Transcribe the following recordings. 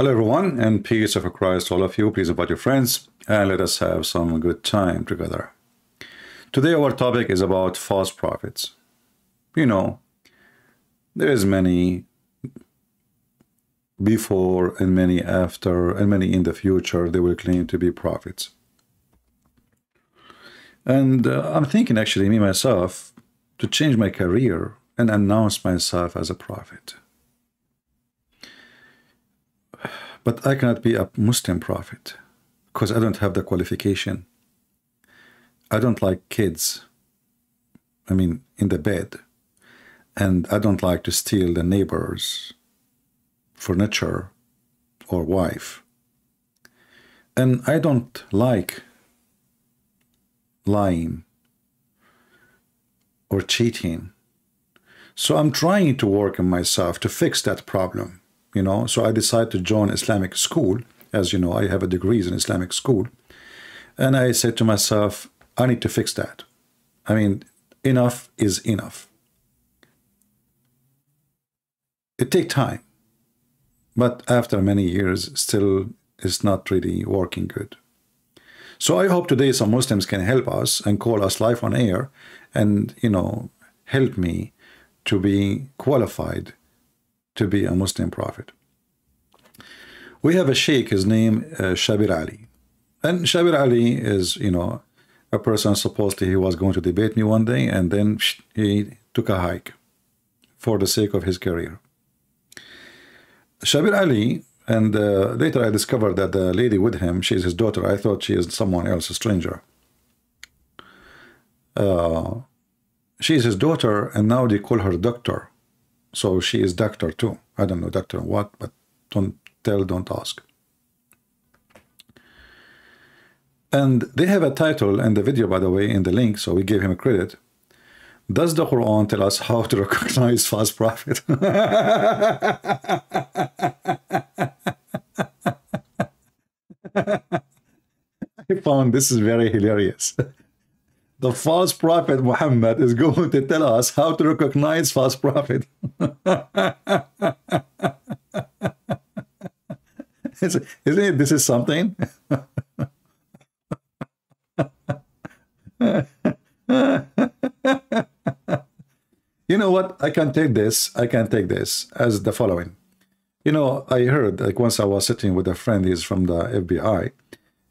Hello, everyone, and peace of Christ, all of you. Please invite your friends and let us have some good time together. Today, our topic is about false prophets. You know, there is many before and many after and many in the future they will claim to be prophets. And uh, I'm thinking actually, me myself, to change my career and announce myself as a prophet. But I cannot be a Muslim prophet because I don't have the qualification. I don't like kids. I mean, in the bed. And I don't like to steal the neighbor's furniture or wife. And I don't like lying or cheating. So I'm trying to work on myself to fix that problem you know. So I decided to join Islamic school. As you know, I have a degrees in Islamic school. And I said to myself, I need to fix that. I mean, enough is enough. It take time. But after many years, still it's not really working good. So I hope today some Muslims can help us and call us live on air and, you know, help me to be qualified to be a Muslim prophet. We have a sheikh, his name uh, Shabir Ali. And Shabir Ali is, you know, a person supposedly he was going to debate me one day and then he took a hike for the sake of his career. Shabir Ali, and uh, later I discovered that the lady with him, she's his daughter. I thought she is someone else, a stranger. Uh, she's his daughter, and now they call her doctor. So she is doctor too. I don't know doctor what, but don't tell, don't ask. And they have a title in the video, by the way, in the link, so we give him a credit. Does the Quran tell us how to recognize false prophet? I found this is very hilarious the false prophet Muhammad is going to tell us how to recognize false prophet. Isn't it? This is something. you know what? I can take this. I can take this as the following. You know, I heard like once I was sitting with a friend. He's from the FBI.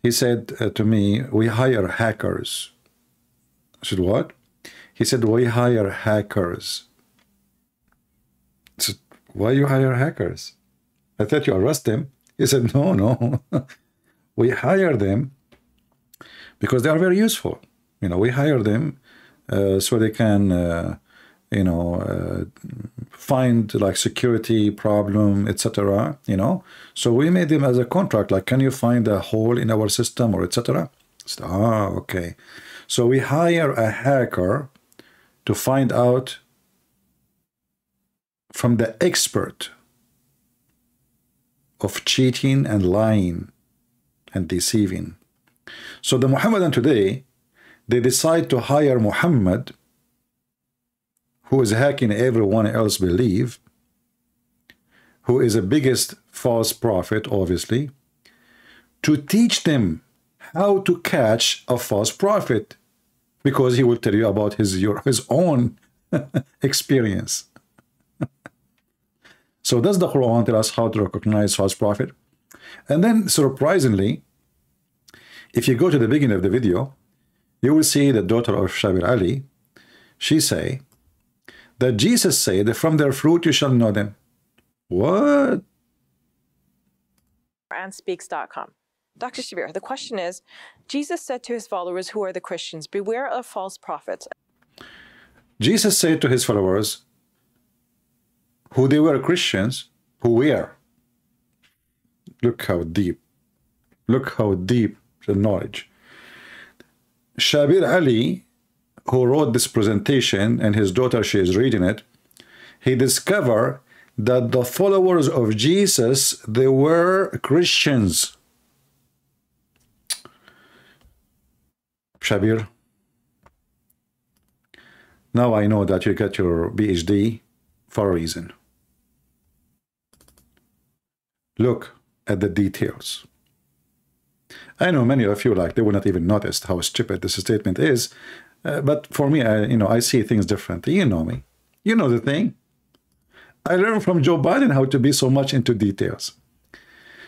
He said uh, to me, "We hire hackers." Said, what? He said, we hire hackers. I said, why you hire hackers? I thought you arrest them. He said, no, no. we hire them because they are very useful. You know, we hire them uh, so they can, uh, you know, uh, find like security problem, etc. You know, so we made them as a contract. Like, can you find a hole in our system or etc. Ah, okay. So we hire a hacker to find out from the expert of cheating and lying and deceiving. So the Muhammadan today, they decide to hire Muhammad, who is hacking everyone else believe, who is the biggest false prophet, obviously, to teach them how to catch a false prophet because he will tell you about his your his own experience. so does the Quran tell us how to recognize false prophet? And then surprisingly, if you go to the beginning of the video, you will see the daughter of Shabir Ali. She say that Jesus said, from their fruit you shall know them. What? Anspeaks.com. Dr. Shabir, the question is Jesus said to his followers, who are the Christians, beware of false prophets. Jesus said to his followers, who they were Christians, who were. Look how deep. Look how deep the knowledge. Shabir Ali, who wrote this presentation, and his daughter, she is reading it, he discovered that the followers of Jesus, they were Christians. Shabir, now I know that you got your PhD for a reason. Look, at the details. I know many of you like they will not even notice how stupid this statement is, uh, but for me, I you know I see things differently. You know me, you know the thing. I learned from Joe Biden how to be so much into details.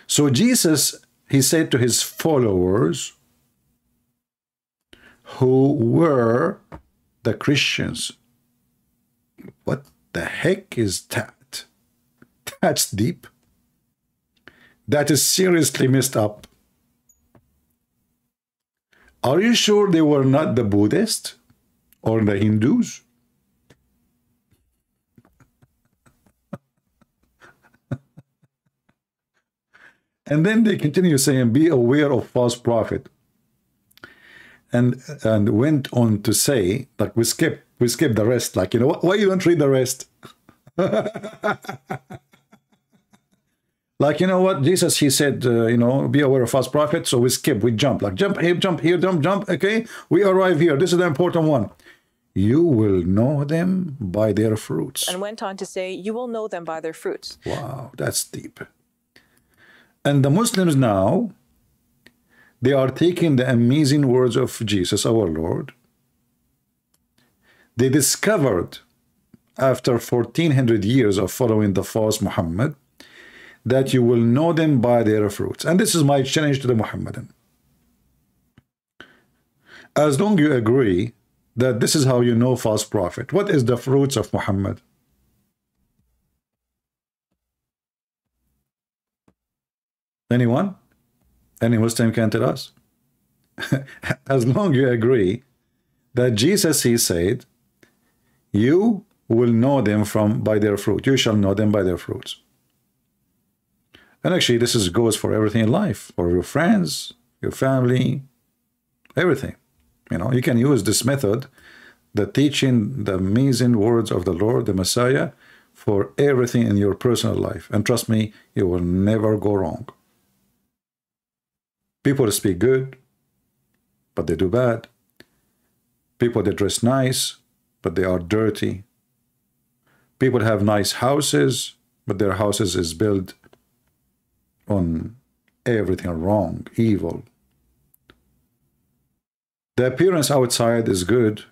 So Jesus, he said to his followers, who were the Christians. What the heck is that? That's deep. That is seriously messed up. Are you sure they were not the Buddhists or the Hindus? and then they continue saying, be aware of false prophet. And and went on to say, like we skip, we skip the rest. Like, you know, why you don't read the rest? Like, you know what? Jesus, he said, uh, you know, be aware of false prophets. So we skip, we jump, like jump here, jump here, jump, jump. Okay, we arrive here. This is the important one. You will know them by their fruits. And went on to say, You will know them by their fruits. Wow, that's deep. And the Muslims now, they are taking the amazing words of Jesus, our Lord. They discovered after 1400 years of following the false Muhammad that you will know them by their fruits. And this is my challenge to the Muhammadan. As long you agree that this is how you know false prophet, what is the fruits of Muhammad? Anyone? Any Muslim can tell us? as long you agree that Jesus, he said, you will know them from by their fruit. You shall know them by their fruits. And actually, this is goes for everything in life, for your friends, your family, everything. You know, you can use this method, the teaching, the amazing words of the Lord, the Messiah, for everything in your personal life. And trust me, you will never go wrong. People speak good, but they do bad. People that dress nice, but they are dirty. People have nice houses, but their houses is built on everything wrong, evil. The appearance outside is good,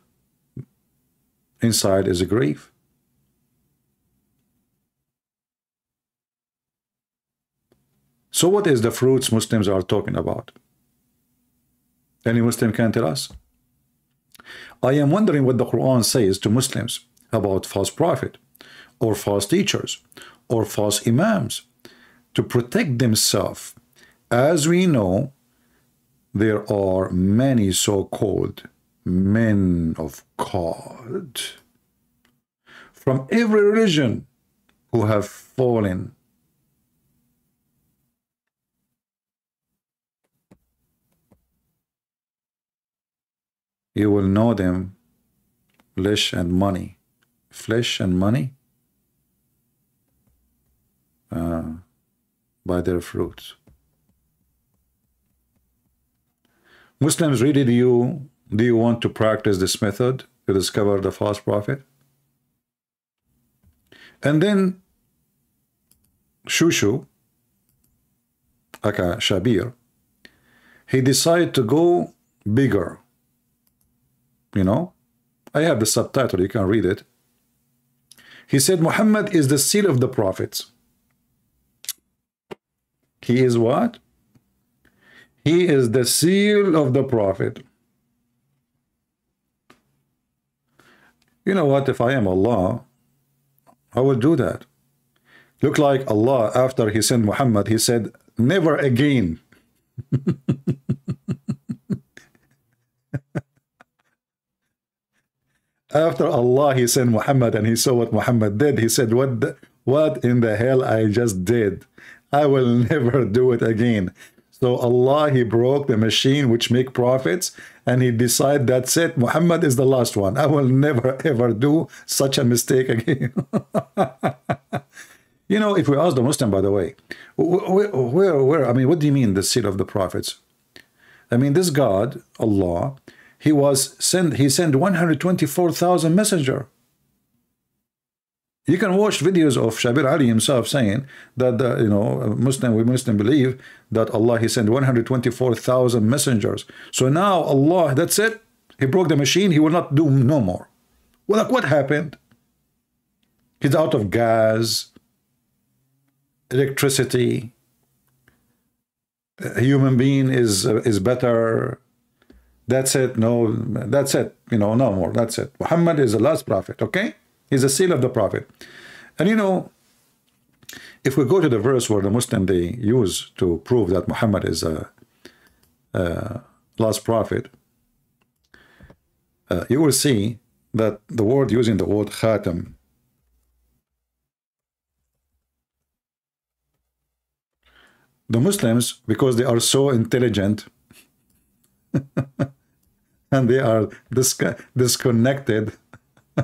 inside is a grief. So what is the fruits Muslims are talking about? Any Muslim can tell us? I am wondering what the Quran says to Muslims about false prophet or false teachers or false imams to protect themselves. As we know, there are many so-called men of God from every religion who have fallen. You will know them, flesh and money. Flesh and money? Uh, by their fruits. Muslims, really, do you, do you want to practice this method to discover the false prophet? And then Shushu, Aka Shabir, he decided to go bigger. You know, I have the subtitle, you can read it. He said, Muhammad is the seal of the prophets. He is what? He is the seal of the prophet. You know what? If I am Allah, I will do that. Look like Allah, after he sent Muhammad, he said, never again. after Allah, he sent Muhammad and he saw what Muhammad did. He said, what, the, what in the hell I just did? I will never do it again. So Allah, he broke the machine which make prophets and he decided that's it. Muhammad is the last one. I will never ever do such a mistake again. you know, if we ask the Muslim, by the way, where, where, where, I mean, what do you mean the seed of the prophets? I mean, this God, Allah, he was sent, he sent 124,000 messenger. You can watch videos of Shabir Ali himself saying that the, you know Muslim we Muslim believe that Allah he sent 124,000 messengers. So now Allah that's it. He broke the machine. He will not do no more. Well, like what happened? He's out of gas, electricity. A human being is is better. That's it. No, that's it. You know, no more. That's it. Muhammad is the last prophet. Okay. He's a seal of the Prophet. And you know, if we go to the verse where the Muslim they use to prove that Muhammad is a, a last prophet, uh, you will see that the word using the word khatam the Muslims, because they are so intelligent and they are disc disconnected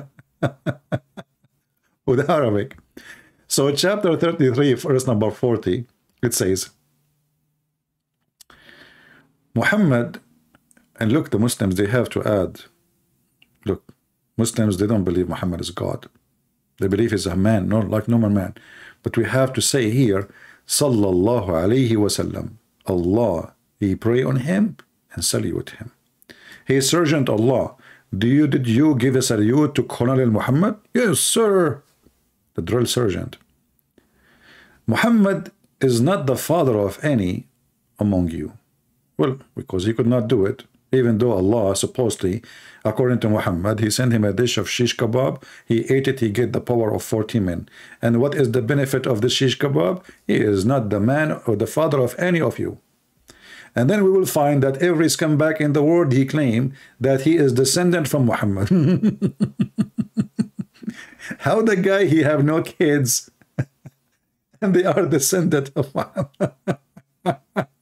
with Arabic. So chapter 33, verse number 40, it says, Muhammad, and look, the Muslims, they have to add, look, Muslims, they don't believe Muhammad is God. They believe he's a man, not like normal man. But we have to say here, Sallallahu alayhi wasallam, Allah, he pray on him and salute him. He sergeant Allah. Do you did you give a salute to Colonel Muhammad? Yes, sir. The drill sergeant. Muhammad is not the father of any among you. Well, because he could not do it, even though Allah supposedly, according to Muhammad, he sent him a dish of shish kebab. He ate it, he get the power of 40 men. And what is the benefit of the shish kebab? He is not the man or the father of any of you. And then we will find that every scumbag in the world he claim that he is descendant from Muhammad. How the guy he have no kids and they are descendant of Muhammad.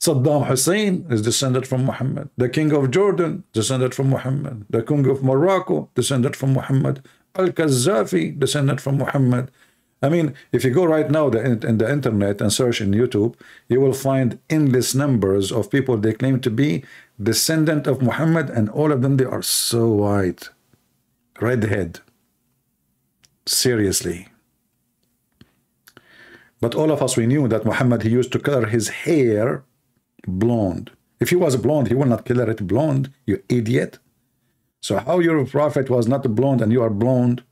Saddam Hussein is descended from Muhammad. The king of Jordan, descended from Muhammad. The king of Morocco, descended from Muhammad. Al-Qaddafi, descended from Muhammad. I mean, if you go right now the, in the internet and search in YouTube, you will find endless numbers of people they claim to be descendant of Muhammad, and all of them, they are so white. Redhead. Seriously. But all of us, we knew that Muhammad, he used to color his hair blonde. If he was blonde, he would not color it blonde, you idiot. So how your prophet was not blonde and you are blonde?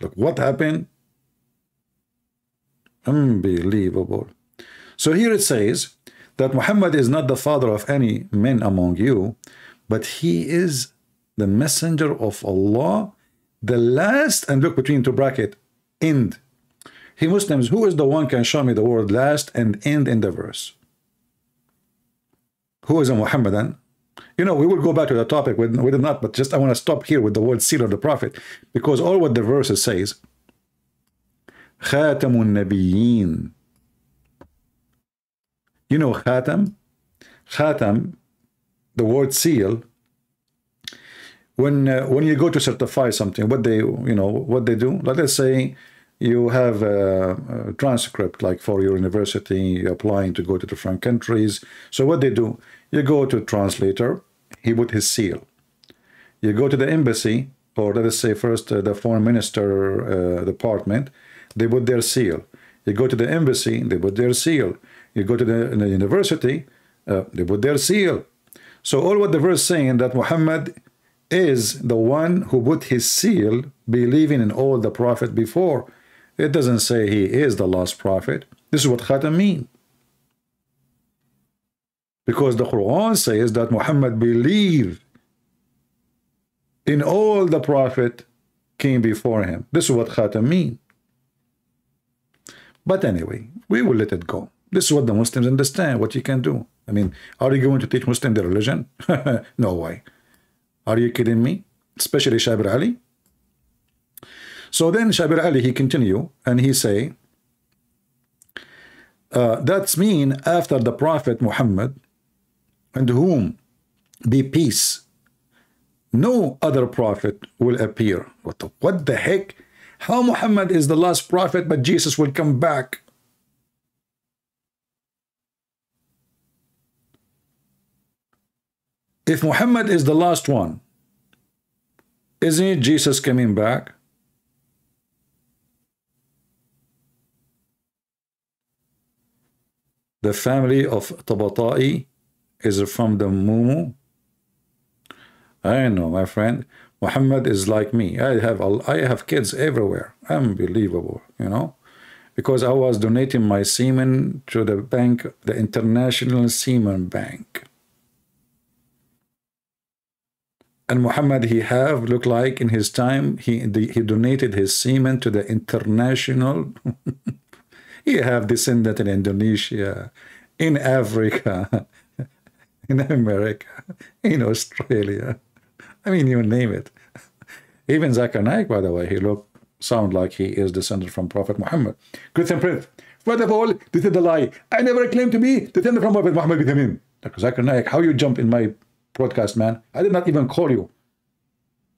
Look, what happened? Unbelievable. So here it says that Muhammad is not the father of any men among you, but he is the messenger of Allah, the last, and look between two bracket, end. He Muslims, who is the one can show me the word last and end in the verse? Who is a Muhammadan? You know, we will go back to the topic with, with it not, but just I want to stop here with the word seal of the prophet, because all what the verse says خاتم النبيين You know khatam? Khatam, the word seal, when uh, when you go to certify something, what they you know what they do? Let us say you have a, a, transcript like for your university, you're applying to go to different countries. So what they do? You go to translator, he put his seal. You go to the embassy, or let us say first uh, the foreign minister uh, department, they put their seal. You go to the embassy, they put their seal. You go to the, the university, uh, they put their seal. So all what the verse saying that Muhammad is the one who put his seal, believing in all the prophet before. It doesn't say he is the last prophet. This is what khatam mean. Because the Quran says that Muhammad believed in all the prophet came before him. This is what khatam mean. But anyway, we will let it go. This is what the Muslims understand, what you can do. I mean, are you going to teach Muslim the religion? no way. Are you kidding me? Especially Shabir Ali. So then Shabir Ali, he continue and he say, uh, that's mean after the Prophet Muhammad and whom be peace, no other prophet will appear. What the, what the heck? How Muhammad is the last prophet, but Jesus will come back? If Muhammad is the last one, Isn't it Jesus coming back? The family of Tabata'i is from the Mumu. I know, my friend. Muhammad is like me. I have I have kids everywhere. Unbelievable, you know, because I was donating my semen to the bank, the International Semen Bank. And Muhammad, he have looked like in his time he he donated his semen to the international. he have descended in Indonesia, in Africa, in America, in Australia. I mean, you name it. Even Zakir Naik, by the way, he look sound like he is descended from Prophet Muhammad. Christian Prince, first of all, this is a lie. I never claimed to be descended from Prophet Muhammad with him. Zakir Naik, how you jump in my broadcast, man? I did not even call you.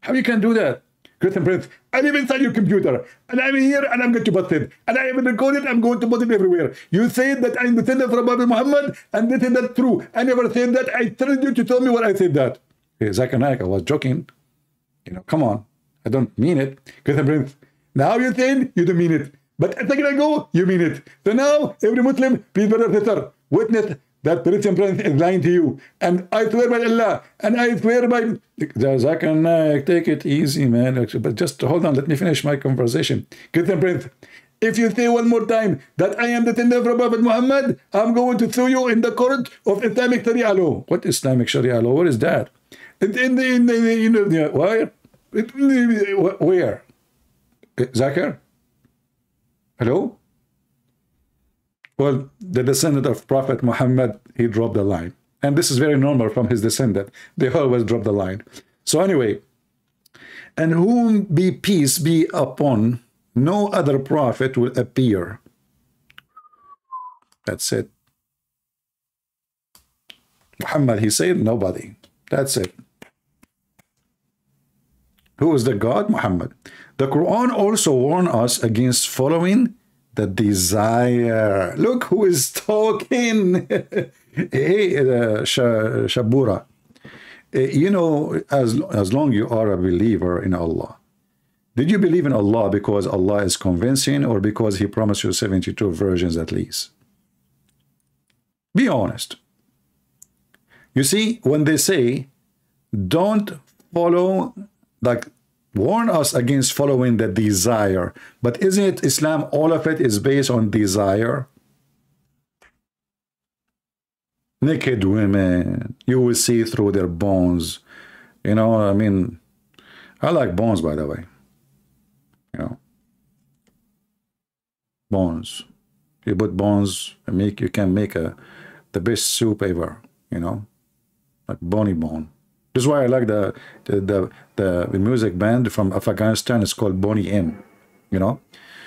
How you can do that? Christian Prince, I live inside your computer, and I'm here, and I'm going to put it, and I haven't recorded, I'm going to put it everywhere. You said that I'm descended from Prophet Muhammad, and this is not true. I never said that. I told you to tell me what I said that. Hey, Zakir Naik, I was joking. You know, come on. I don't mean it. Christian Prince, now you're saying you don't mean it. But a second ago, you mean it. So now, every Muslim, please, brother, sister, witness that Christian Prince is lying to you. And I swear by Allah, and I swear by... Zakir Naik, take it easy, man. But just hold on, let me finish my conversation. Christian Prince, if you say one more time that I am the sender of Prophet Muhammad, I'm going to sue you in the court of Islamic Sharia law. What Islamic Sharia law? What is that? In the, in the, you know, where? Eh, where? Zakir? Hello? Well, the descendant of Prophet Muhammad, he dropped the line. And this is very normal from his descendant. They always drop the line. So anyway, and whom be peace be upon, no other prophet will appear. That's it. Muhammad, he said nobody. That's it. Who is the God? Muhammad. The Quran also warns us against following the desire. Look who is talking. hey, uh, Shabura. Uh, you know, as, as long you are a believer in Allah, did you believe in Allah because Allah is convincing or because he promised you 72 versions at least? Be honest. You see, when they say, don't follow like warn us against following the desire. But isn't it Islam, all of it is based on desire? Naked women, you will see through their bones. You know, I mean, I like bones, by the way. You know, bones. You put bones, make you can make a the best soup ever. You know, like bony bone. This is why I like the the the, the, music band from Afghanistan. It's called Boney M. You know.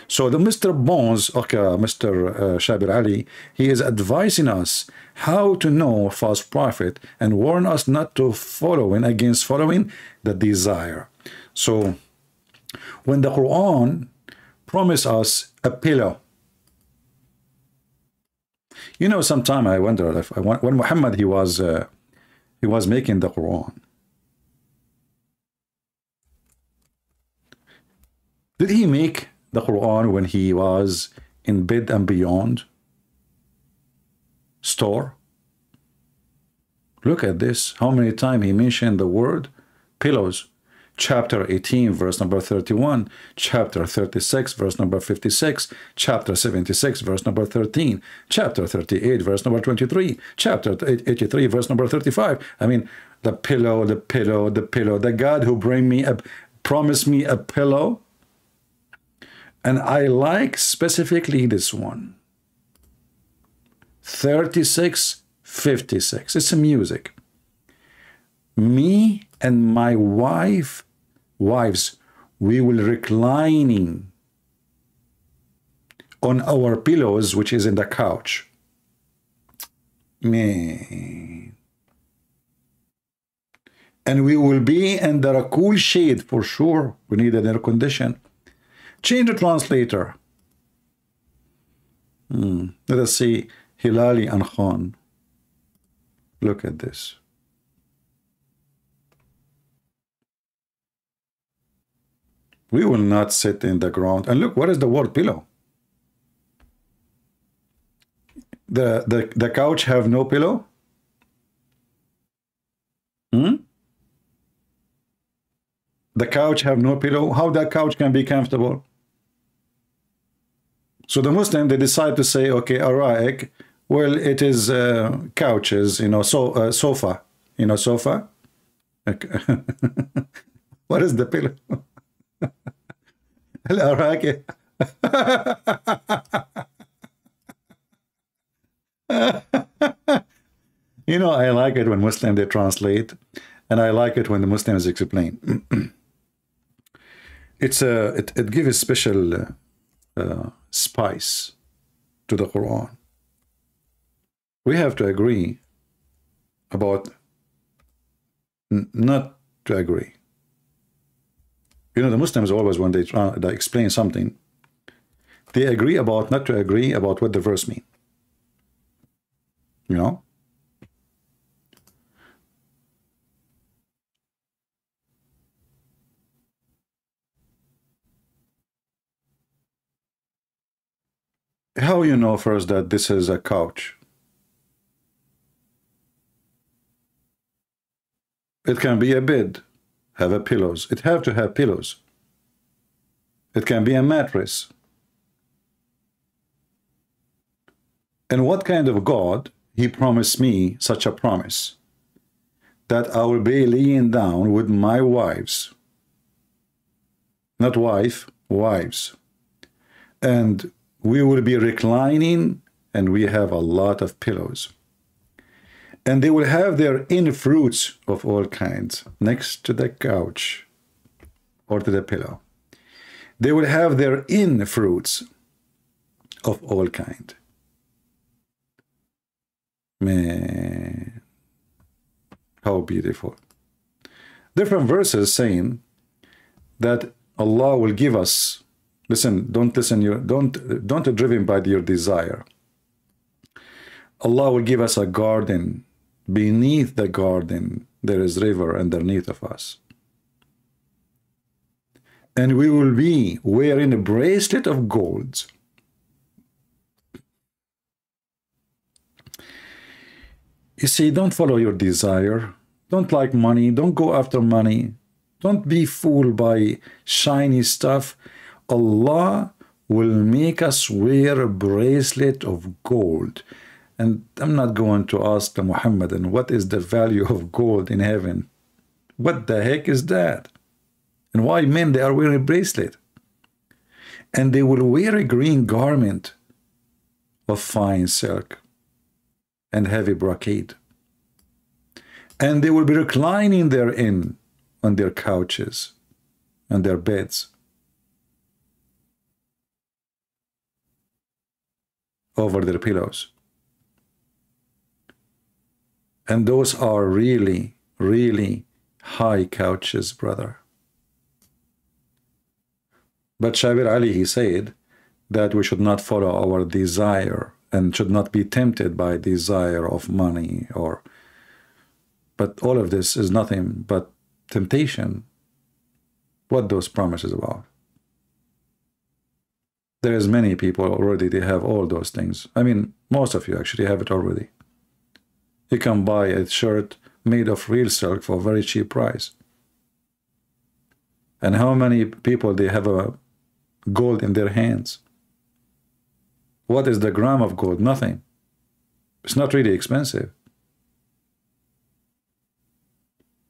So the Mr. Bones, okay, Mr. Uh, Shabir Ali, he is advising us how to know false prophet and warn us not to following against following the desire. So when the Quran promise us a pillow, you know, sometime I wonder if I, when Muhammad he was uh, he was making the Quran. Did he make the Quran when he was in bed and beyond? Store? Look at this. How many times he mentioned the word pillows chapter 18, verse number 31, chapter 36, verse number 56, chapter 76, verse number 13, chapter 38, verse number 23, chapter 83, verse number 35. I mean, the pillow, the pillow, the pillow, the God who bring me a, promised me a pillow. And I like specifically this one. 36, 56. It's a music. Me and my wife, wives, we will reclining on our pillows, which is in the couch. Man. And we will be under a cool shade for sure. We need an air condition. Change the translator. Hmm. Let us see Hilali and Khan. Look at this. We will not sit in the ground. And look, what is the word pillow? The, the, the couch have no pillow? Hmm? The couch have no pillow? How that couch can be comfortable? So the Muslim, they decide to say, okay, Araik, well, it is uh, couches, you know, so uh, sofa, you know, sofa. Okay. what is the pillow? Hello, Araik. you know, I like it when Muslim, they translate, and I like it when the Muslims explain. it's a, it, it gives special uh, uh, spice to the Quran. We have to agree about not to agree. You know, the Muslims always, when they, try, they explain something, they agree about not to agree about what the verse mean. You know? How you know first that this is a couch? It can be a bed, have a pillows. It have to have pillows. It can be a mattress. And what kind of God he promised me such a promise? That I will be laying down with my wives. Not wife, wives. And we will be reclining and we have a lot of pillows. And they will have their in fruits of all kinds next to the couch or to the pillow. They will have their in fruits of all kind. Man, how beautiful. Different verses saying that Allah will give us Listen, don't listen you don't don't driven by your desire. Allah will give us a garden. Beneath the garden there is river underneath of us. And we will be wearing a bracelet of gold. You see, don't follow your desire. Don't like money. Don't go after money. Don't be fooled by shiny stuff. Allah will make us wear a bracelet of gold. And I'm not going to ask the Muhammadan, what is the value of gold in heaven? What the heck is that? And why men, they are wearing a bracelet? And they will wear a green garment of fine silk and heavy brocade. And they will be reclining therein on their couches and their beds. Over their pillows. And those are really, really high couches, brother. But Shabir Ali, he said that we should not follow our desire and should not be tempted by desire of money or but all of this is nothing but temptation. What those promises about? There is many people already they have all those things. I mean most of you actually have it already. You can buy a shirt made of real silk for a very cheap price. And how many people they have a gold in their hands? What is the gram of gold? Nothing. It's not really expensive.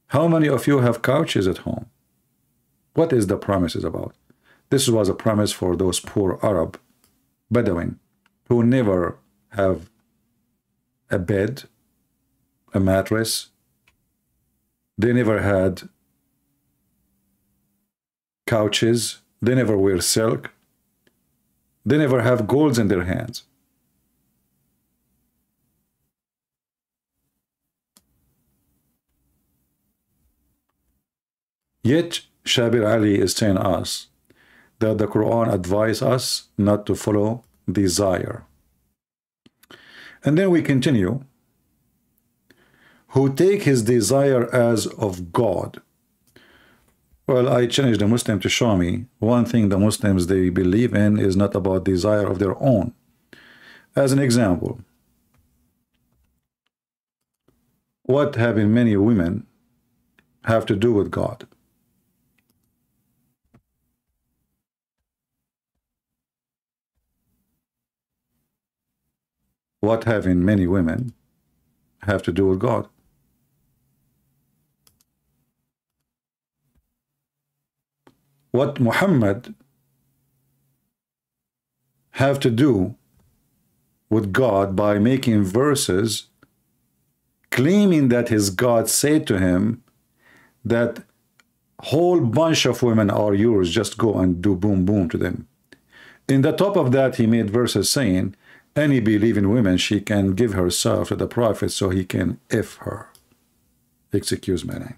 How many of you have couches at home? What is the promises about this was a promise for those poor Arab Bedouin who never have a bed, a mattress. They never had couches. They never wear silk. They never have golds in their hands. Yet Shabir Ali is telling us that the Quran advise us not to follow desire. And then we continue. Who take his desire as of God. Well, I challenge the Muslim to show me one thing the Muslims they believe in is not about desire of their own. As an example, what having many women have to do with God? What having many women have to do with God? What Muhammad have to do with God by making verses claiming that his God said to him that whole bunch of women are yours, just go and do boom boom to them. In the top of that, he made verses saying, any believing woman, she can give herself to the prophet so he can if her. Excuse my language.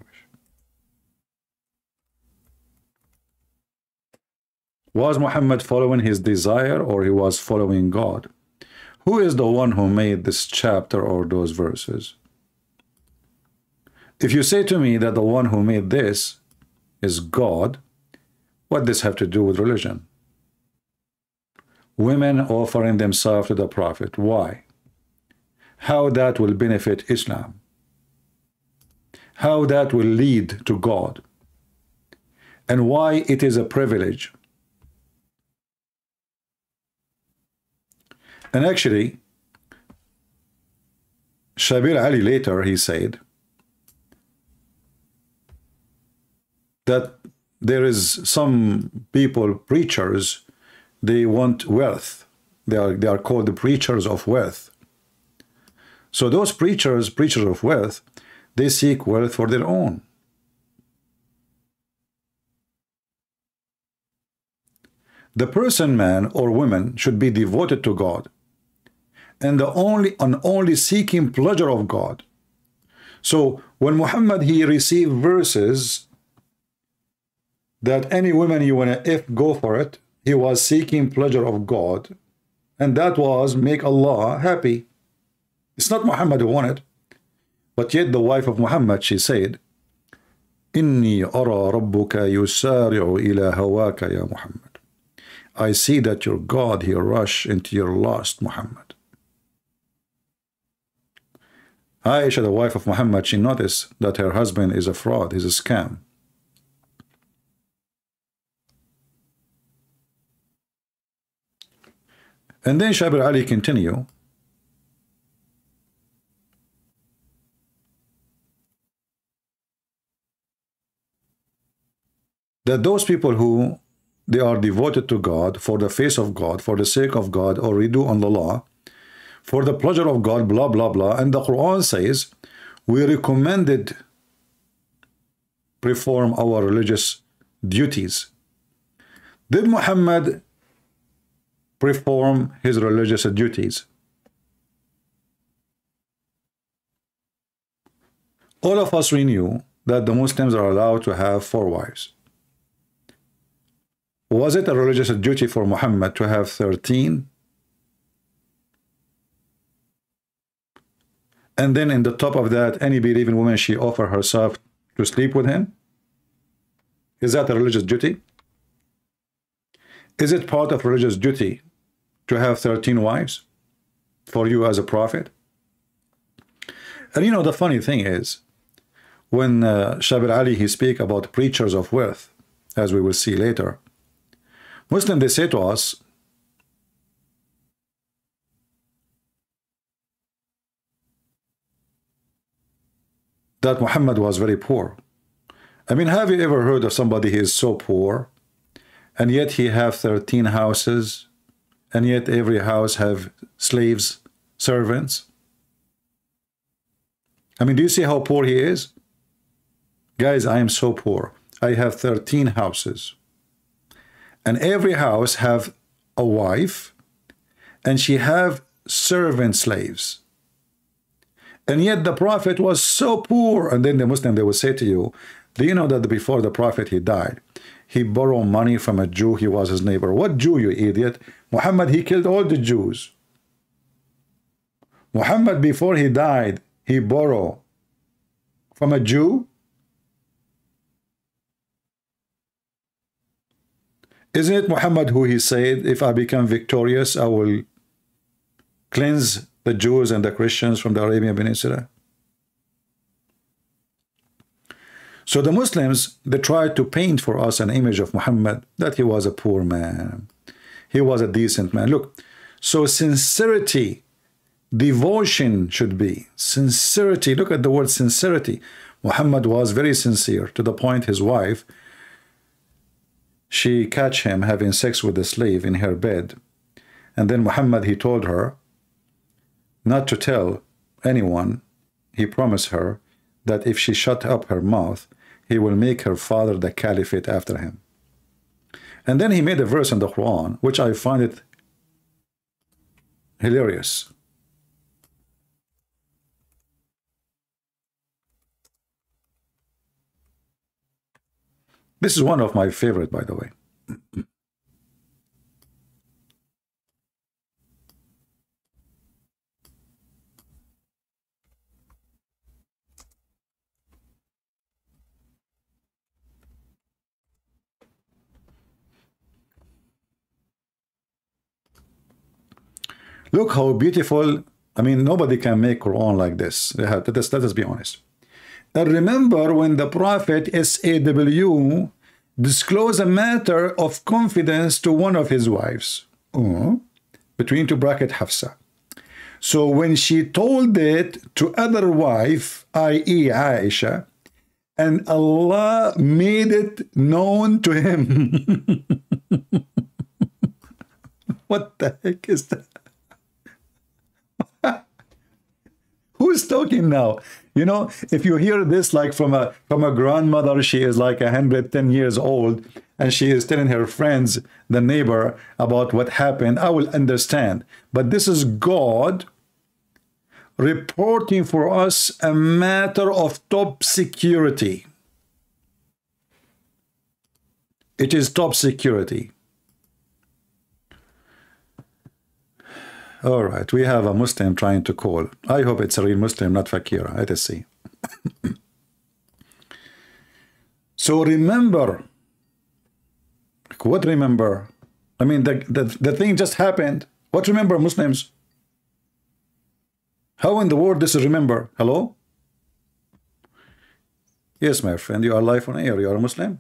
Was Muhammad following his desire or he was following God? Who is the one who made this chapter or those verses? If you say to me that the one who made this is God, what does this have to do with religion? Women offering themselves to the Prophet. Why? How that will benefit Islam? How that will lead to God? And why it is a privilege? And actually, Shabir Ali later, he said, that there is some people, preachers, they want wealth. They are, they are called the preachers of wealth. So those preachers, preachers of wealth, they seek wealth for their own. The person, man or woman, should be devoted to God and the only and only seeking pleasure of God. So when Muhammad he received verses that any woman you want to if go for it, he was seeking pleasure of God, and that was make Allah happy. It's not Muhammad who wanted, but yet the wife of Muhammad, she said, Inni ara rabbuka yusari'u ila hawaka ya Muhammad. I see that your God, he rush into your lust, Muhammad. Aisha, the wife of Muhammad, she noticed that her husband is a fraud, he's a scam. And then Shabir Ali continue. That those people who they are devoted to God for the face of God, for the sake of God, or redo on the law, for the pleasure of God, blah, blah, blah. And the Quran says, we recommended perform our religious duties. Did Muhammad perform his religious duties? All of us we knew that the Muslims are allowed to have four wives. Was it a religious duty for Muhammad to have 13? And then in the top of that, any believing woman, she offer herself to sleep with him? Is that a religious duty? Is it part of religious duty to have 13 wives for you as a prophet? And you know, the funny thing is, when uh, Shabir Ali, he speak about preachers of wealth, as we will see later, Muslim, they say to us, that Muhammad was very poor. I mean, have you ever heard of somebody who is so poor, and yet he have 13 houses, and yet every house have slaves, servants? I mean, do you see how poor he is? Guys, I am so poor. I have 13 houses. And every house have a wife, and she have servant slaves. And yet the prophet was so poor. And then the Muslim, they will say to you, do you know that before the prophet, he died, he borrowed money from a Jew, he was his neighbor. What Jew, you idiot? Muhammad, he killed all the Jews. Muhammad, before he died, he borrowed from a Jew. Isn't it Muhammad who he said, if I become victorious, I will cleanse the Jews and the Christians from the Arabian Peninsula? So the Muslims, they tried to paint for us an image of Muhammad that he was a poor man. He was a decent man. Look, so sincerity, devotion should be. Sincerity, look at the word sincerity. Muhammad was very sincere to the point his wife, she catch him having sex with a slave in her bed. And then Muhammad, he told her not to tell anyone. He promised her that if she shut up her mouth, he will make her father the caliphate after him. And then he made a verse in the Quran, which I find it hilarious. This is one of my favorite, by the way. Look how beautiful. I mean, nobody can make Quran like this. Let us, let us be honest. And remember when the Prophet SAW disclosed a matter of confidence to one of his wives, uh, between two bracket Hafsa. So when she told it to other wife, i.e. Aisha, and Allah made it known to him. what the heck is that? Who's talking now? You know, if you hear this like from a from a grandmother, she is like 110 years old, and she is telling her friends, the neighbor, about what happened, I will understand. But this is God reporting for us a matter of top security. It is top security. All right, we have a Muslim trying to call. I hope it's a real Muslim, not Fakira. Let us see. so remember, what remember? I mean, the, the, the thing just happened. What remember, Muslims? How in the world does is remember? Hello? Yes, my friend, you are live on air. You are a Muslim?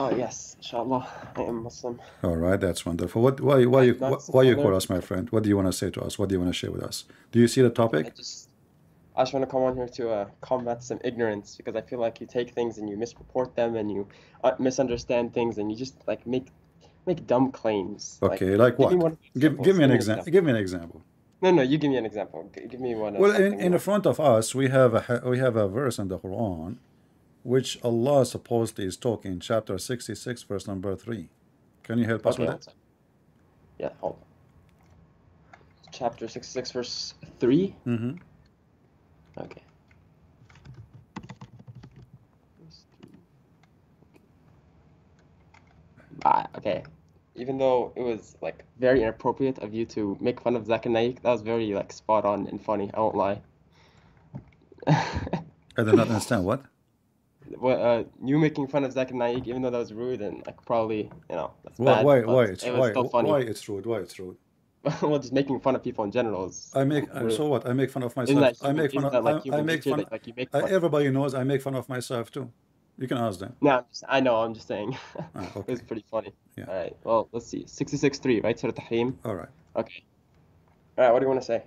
Oh, yes, inshallah, I am Muslim. All right, that's wonderful. What, why, why, you, why, why you call us, my friend? What do you want to say to us? What do you want to share with us? Do you see the topic? I just, I just want to come on here to uh, combat some ignorance because I feel like you take things and you misreport them and you uh, misunderstand things and you just like make make dumb claims. Okay, like me what? one of the Give, give me an Give me an example. Give me an example. No, no, you give me an example. Give me one. Well, in, in the front of us, we have a we have a verse in the Quran, which Allah supposedly is talking, chapter sixty-six, verse number three. Can you help us Okay, with it? Yeah, hold on. Chapter sixty-six, verse three. Mm-hmm. Okay. Ah, okay. Even though it was like very inappropriate of you to make fun of Zakir Naik, that was very like spot on and funny. I won't lie. I did not understand what. Uh, you making fun of Zakir Naik, even though that was rude and like probably you know that's Why? bad, Why? Why? It's it why? Why it's rude? Why it's rude? well, just making fun of people in general is. I make. rude. So what? I make fun of myself. I make fun of. like I, I make fun. that like you make fun? everybody knows I make fun of myself too. You can ask them. No, I'm just, I know. I'm just saying. Ah, okay. was pretty funny. Yeah. All right. Well, let's see. 66.3, right? Surah Tahrim. All right. Okay. All right. What do you want to say?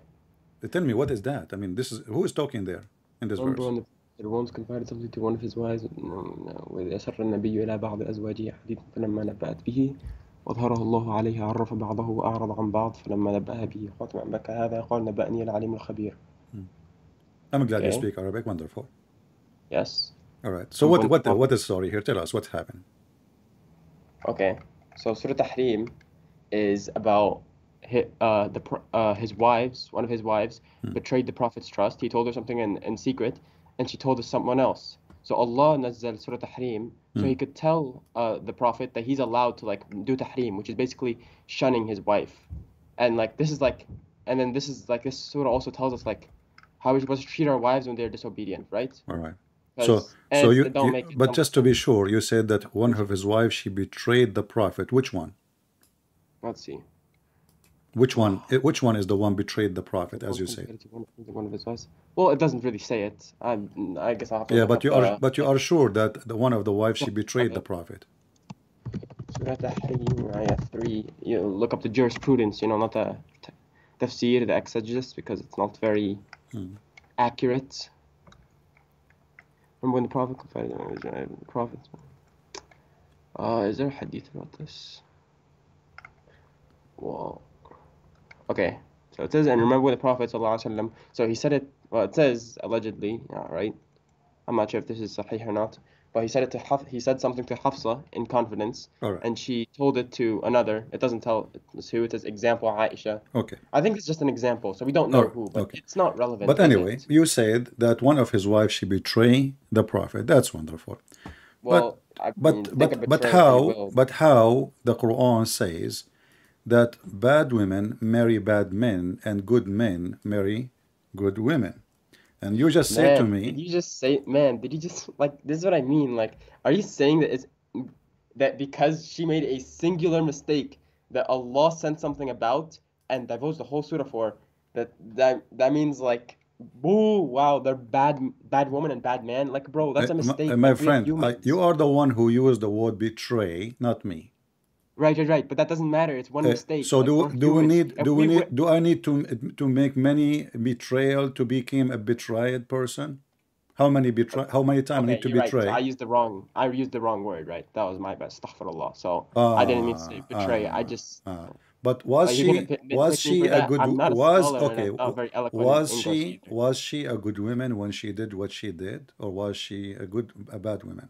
Tell me what is that? I mean, this is who is talking there in this verse? when the, the once confided something to one of his wives no, no, وإذ أسر النبي إلى بعض أزواجه حديثا فلما نبأت به وأظهره الله عليه عرف بعضه وأعرض عن بعض فلما نبأها به خاتم عن بكى هذا قال نبأني العليم الخبير. I'm glad you Okay. speak Arabic. Wonderful. Yes. All right. So I'm what? going What? to- What is story here? Tell us what happened. Okay. So Surah Tahrim is about his, uh, the pro- uh, his wives, one of his wives, betrayed the Prophet's trust. He told her something in, in secret, and she told someone else. So Allah nazzal Surah Tahrim, so He could tell uh, the Prophet that he's allowed to like do Tahrim, which is basically shunning his wife, and like this is like, and then this is like this surah also tells us like how we're supposed to treat our wives when they're disobedient, right? All right. So, so you, don't you- but just to be sure, you said that one of his wives she betrayed the prophet. Which one? let's see. Which one? Which one is the one betrayed the prophet, as you say? One one of his wives. Well, it doesn't really say it. I, I guess I'll have to Yeah, but you are, but you are sure that the one of the wives she betrayed the prophet. Surah Tahrim, ayah 3. You know, look up the jurisprudence, you know, not the tafsir, the exegesis, because it's not very Hmm. accurate. Remember when the Prophet confided in the Prophet? Uh, is there a hadith about this? Well, okay. So it says, and remember the Prophet, ﷺ, so he said it, well, it says allegedly, yeah, right? I'm not sure if this is sahih or not, but he said it to Haf, he said something to Hafsa in confidence, right. and she told it to another. It doesn't tell who. It says example Aisha. Okay. I think it's just an example, so we don't know Alright, who, but okay. it's not relevant. But anyway, it? you said that one of his wives she betrayed the prophet. That's wonderful. well, I mean, But but but betrayal, if you how but how the Quran says that bad women marry bad men and good men marry good women. And you just say to Man, did me, you just say, man, did you just like this is what I mean? Like, are you saying that it's that because she made a singular mistake that Allah sent something about and divulged the whole surah for that that that means like boo wow they're bad bad woman and bad man like bro that's a Uh, my- mistake my are friend, I, you are the one who used the word betray, not me. Right right right but that doesn't matter it's one Uh, mistake so do do we need do we we need do I need to to make many betrayal to become a betrayed person? How many betray? How many times Okay, need to you're right. betray? So I used the wrong. I used the wrong word. Right. That was my bad. Astaghfirullah. So I didn't mean to say Ah, betray. I ah, just. ah. But was she gonna pit- nitpick was she a that? good a was okay I'm not very eloquent in was she was she a good woman when she did what she did or was she a good a bad woman?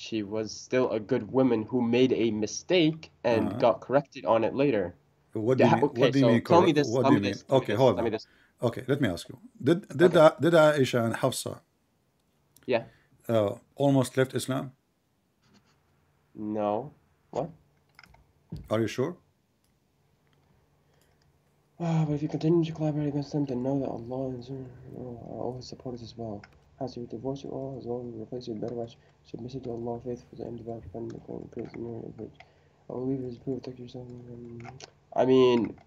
She was still a good woman who made a mistake and Uh-huh. got corrected on it later. What do you mean? okay, what do you so mean? tell me this. What Tell do me you mean? this. Okay, hold on. Okay, let me ask you. Did did Okay. Did Aisha and Hafsa Yeah. uh, almost left Islam? No. What? Are you sure? Ah, but if you continue to collaborate against them, then know that Allah and His are always supporters as well. As you divorce you all, as well as replace you with better wives, submissive to Allah, faithful to and devout, dependent upon praise and merit of which. I believe it is proof protect yourself. Um, I mean,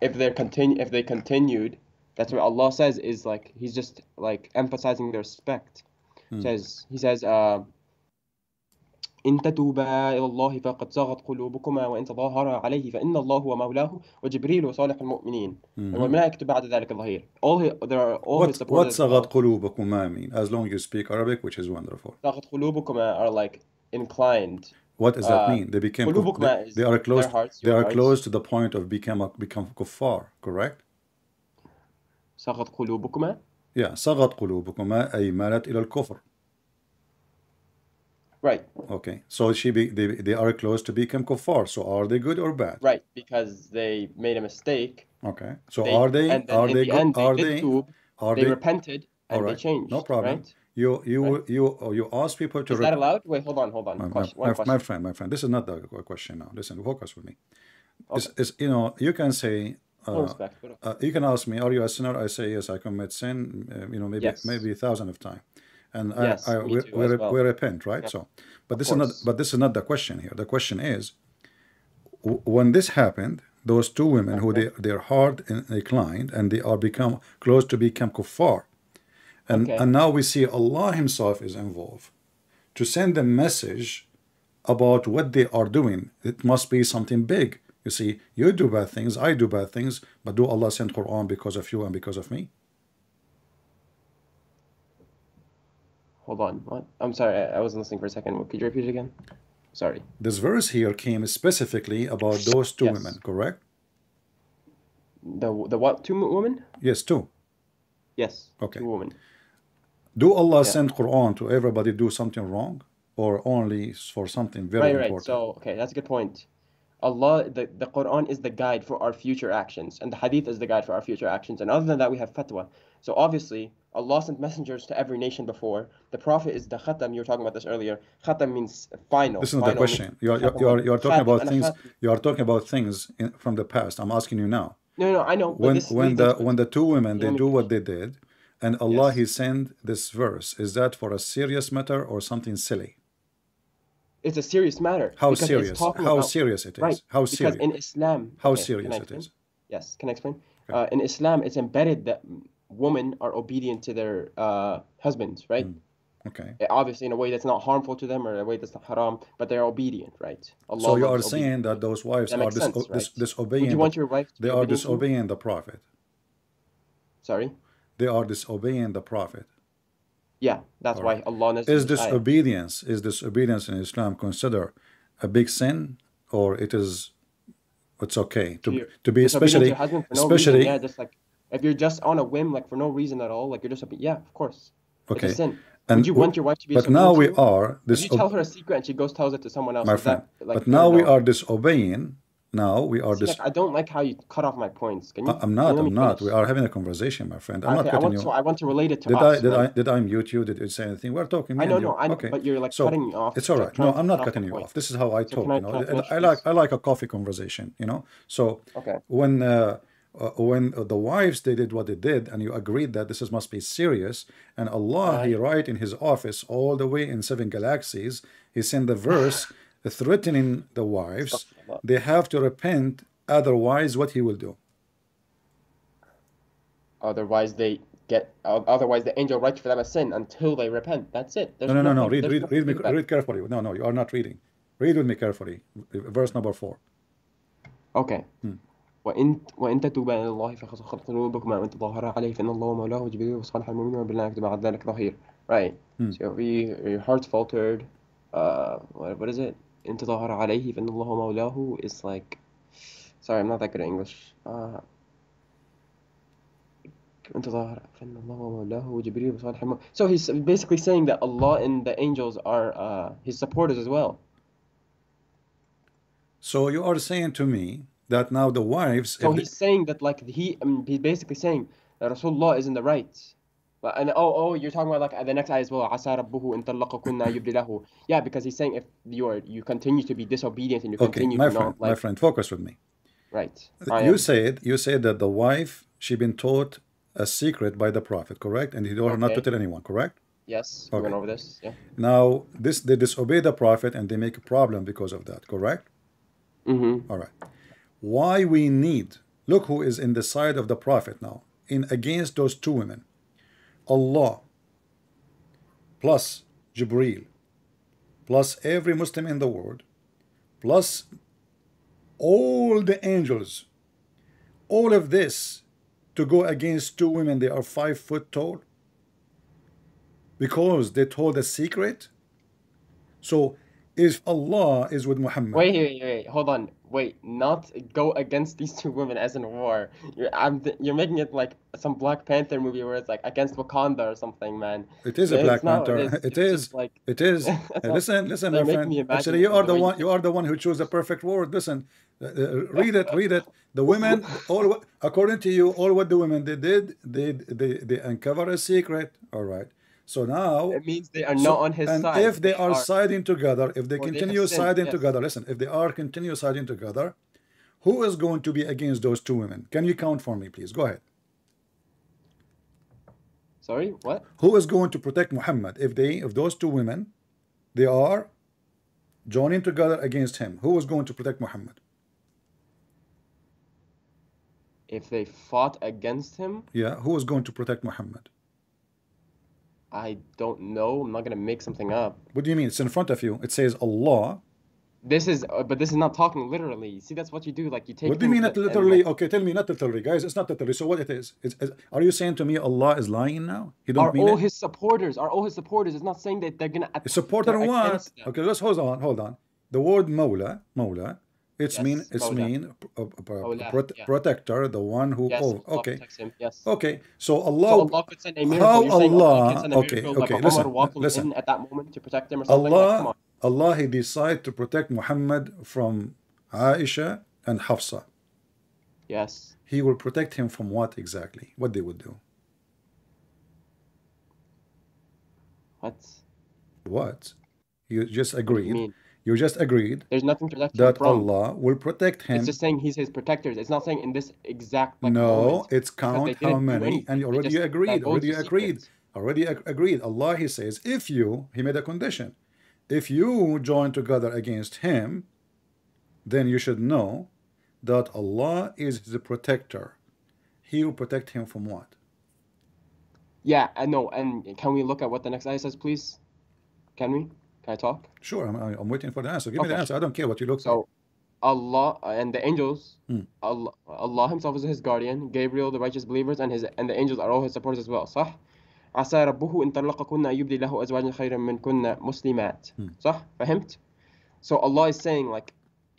if they're continue, if they continued, that's what Allah says is like He's just like emphasizing their respect. Hmm. Says He says, uh, إن تتوبا إلى الله فقد صغت قلوبكما وإن تظاهرا عليه فإن الله هو مولاه وجبريل وصالح المؤمنين Mhm. والملائكة بعد ذلك ظهير. All his, there are all his What what. صغت قلوبكما mean? As long as you speak Arabic, which is wonderful. صغت قلوبكما are like inclined. What does that Uh, mean? They became they, they are close. hearts, They are hearts. close to the point of become become kuffar. Correct? صغت قلوبكما Yeah. صغت قلوبكما أي مالت إلى الكفر. Right, Okay. So she be, they they are close to become kuffar. So are they good or bad? right, because they made a mistake. Okay. So They, are they are they the good? end, they are they tube, are they they repented, all and they changed. No problem. Right? You you Right. you oh, you ask people to Is that allowed? Wait, hold on, hold on. my, question, my, question. my friend, my friend, this is not the question now. Listen, focus with me. Okay. it's, you know, you can say, uh, respect. uh, you can ask me, are you a sinner? I say, yes, I commit sin, uh, you know, maybe Yes. maybe a thousand of time. And Yes, I, I, we, we, well. we repent, right? Yeah. So, but this is not, but this is not the question here. The question is, w- when this happened, those two women who they, their heart in- inclined and they are become close to become kuffar. And, Okay. and now we see Allah Himself is involved to send a message about what they are doing. It must be something big. You see, you do bad things, I do bad things, but do Allah send Quran because of you and because of me? Hold on. What? I'm sorry. I, I wasn't listening for a second. Could you repeat it again? Sorry. This verse here came specifically about those two Yes. women, correct? The the what? Two women? Yes, two. Yes. Okay. Two women. Do Allah Yeah. send Quran to everybody do something wrong, or only for something very Right, right. important? So, okay, that's a good point. Allah, the, the Quran is the guide for our future actions, and the Hadith is the guide for our future actions. And other than that, we have fatwa. So, obviously, Allah sent messengers to every nation before. The Prophet is the khatam. You were talking about this earlier. Khatam means final. this is not the question. You are, you are, you are, talking about things. You are talking about things in, from the past. I'm asking you now. No, no, I know. When this when the when the two women they do what they did and Allah Yes. He sent this verse. Is that for a serious matter or something silly? It's a serious matter. How serious? How about- serious it is? Right. How because serious? in Islam. How okay, serious it is? Yes. Can I explain? Uh, in Islam, it's embedded that women are obedient to their uh, husbands, right? Okay. Uh, Obviously, in a way that's not harmful to them or a way that's not haram, but they're obedient, right? Allah So you are saying that those wives That are sense, dis- right? disobeying. Would you want your wife to they be are obedient to you? disobeying the prophet. Sorry. They are disobeying the prophet. Yeah, that's why Allah Is disobedience is disobedience in Islam considered a big sin, or it is it's okay to to be disobedient to especially your husband for no especially reason, yeah, just like if you're just on a whim, like for no reason at all, like you're just yeah, of course, Okay. a sin. And Would you want your wife to be? but now we are this you tell her a secret and she goes tells it to someone else, my is that, friend. like, but now we are disobeying. Now we are See, dis. like, I don't like how you cut off my points. Can you? I'm not. I'm not. We are having a conversation, my friend. I'm not Okay, I cutting want you. to. I want to relate it to Did us. I did right? I did I mute you? Did you say anything? We're talking. I know, you. no, I know, okay. but you're, like, so cutting me off, It's all right. No, I'm not cutting you point. off. This is how I talk. I you know, And I like? I like a coffee conversation. You know. So Okay. when uh, uh, when the wives they did what they did, and you agreed that this is, must be serious, and Allah He write in His office all the way in seven galaxies, He sent the verse threatening the wives. They have to repent. Otherwise, what He will do? Otherwise, they get. Otherwise, the angel writes for them a sin until they repent. That's it. There's No, no, no, no. Read, read, read, me, read carefully. No, no, you are not reading. Read with me carefully. Verse number four. Okay. Hmm. وإن وإن تتوبا إلى الله فقد خلت قلوبكما وإن تظاهرا عليه فإن الله مولاه وجبريل وصالح المؤمنين وبالله بعد ذلك ظهير. Right. Hmm. So we, your heart's faltered. Uh, what, what is it? إن تظاهر عليه فإن الله مولاه is like. Sorry, I'm not that good at English. Uh, إن تظاهر فإن الله مولاه وجبريل وصالح المؤمنين. So he's basically saying that Allah and the angels are uh, his supporters as well. So you are saying to me that now the wives, So if they- he's saying that like he, um, he's basically saying that Rasulullah is in the right. But- And oh, oh, you're talking about like the next ayah as well. عسى ربه إن طلقكن يبدي له. Yeah, because he's saying if you are you continue to be disobedient and you okay, continue my to friend, not my like friend, focus with me. right. I You am. said you said that the wife she been taught a secret by the prophet, correct? And he told her not to Okay. tell anyone, correct? Yes, we Okay. went over this. Yeah. Now this they disobey the prophet and they make a problem because of that, correct? Mm-hmm. All right. Why we need look who is in the side of the prophet now in against those two women. Allah plus Jibreel plus every Muslim in the world plus all the angels. All of this to go against two women they are five foot tall. Because they told a secret. So if Allah is with Muhammad Wait, wait, wait, hold on. Wait, not go against these two women as in war. You're, I'm, th- you're making it like some Black Panther movie where it's like against Wakanda or something, man. It is a it's Black not, Panther. It is. It is. like- It is. Uh, listen, listen, my friend. Actually, you are the one. you- You are the one who chose the perfect word. Listen, uh, uh, read it. Read it. The women, all according to you, all what the women they did, they they they uncover a secret. All right. So now. It means they are so- not on his and side. if they are siding together, if they Or they continue siding yes. together, listen, if they are continue siding together, who is going to be against those two women? Can you count for me, please? Go ahead. Sorry, what? who is going to protect Muhammad if they if those two women they are joining together against him who is going to protect Muhammad If they fought against him, yeah who is going to protect Muhammad I don't know. I'm not gonna make something up. what do you mean it's in front of you it says Allah This is, uh, but this is not talking literally. See, that's what you do. Like you take. what do you mean not literally like, okay tell me not literally guys it's not literally so what it is it's, it's- are you saying to me Allah is lying now you don't are mean all it his supporters? Are all his supporters? It's not saying that they're gonna. supporter what okay let's hold on hold on the word Mawla Mawla it's Yes, mean it's Mawla. mean uh, uh, Mawla, prot- yeah. protector the one who Yes, oh Allah okay him. Yes. okay so So Allah Allah could send a miracle. How Allah- can send a okay, miracle okay, like listen, listen. at that moment to protect them or something. Allah, on. Allah, He decided to protect Muhammad from Aisha and Hafsa. Yes. He will protect him from what exactly? What they would do? What? What? You just you agreed. mean? You just agreed There's nothing to protect him that from. Allah will protect him. It's just saying he's his protector. It's not saying in this exact like No, it's count how many, and already you agreed. Already you agreed. Already ag- agreed. Allah, He says, if you, He made a condition. If you join together against Him, then you should know that Allah is the protector. He will protect him from what? Yeah, I know. And can we look at what the next ayah says, please? Can we? Can I talk? Sure, I'm, I'm waiting for the answer. Give me the Okay. answer. I don't care what you look for. So, Allah and the angels, Hmm. Allah, Allah Himself is His guardian. Gabriel, the righteous believers, and His and the angels are all His supporters as well. صح؟ عسى ربه إن طلقكن أن يبدي له أزواجا خيرا منكن مسلمات. صح؟ فهمت? So Allah is saying like,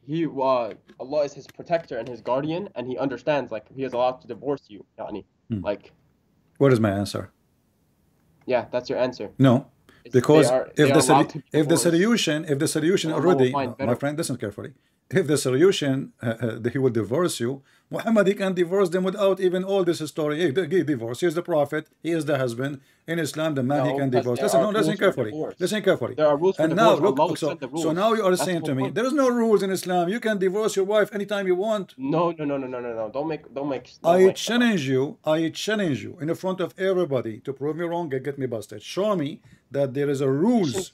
He uh, Allah is His protector and His guardian, and He understands like He is allowed to divorce you. يعني. Hmm. Like, What is my answer? yeah, that's your answer. No, They because are- they if the solu- if the solution if the solution already find my friend listen carefully. If the solution uh, uh, that he will divorce you Muhammad he can divorce them without even all this story. The- he divorce he is the prophet he is the husband. In Islam the man he can divorce. listen no listen carefully. listen carefully. There are rules for and now divorce. look so, so now you are That's saying to me there is no rules in Islam. You can divorce your wife anytime you want. No, no, no, no, no, no, no. Don't make, don't make. Don't I make challenge you, I challenge you in the front of everybody to prove me wrong and get me busted. Show me that there is a rules.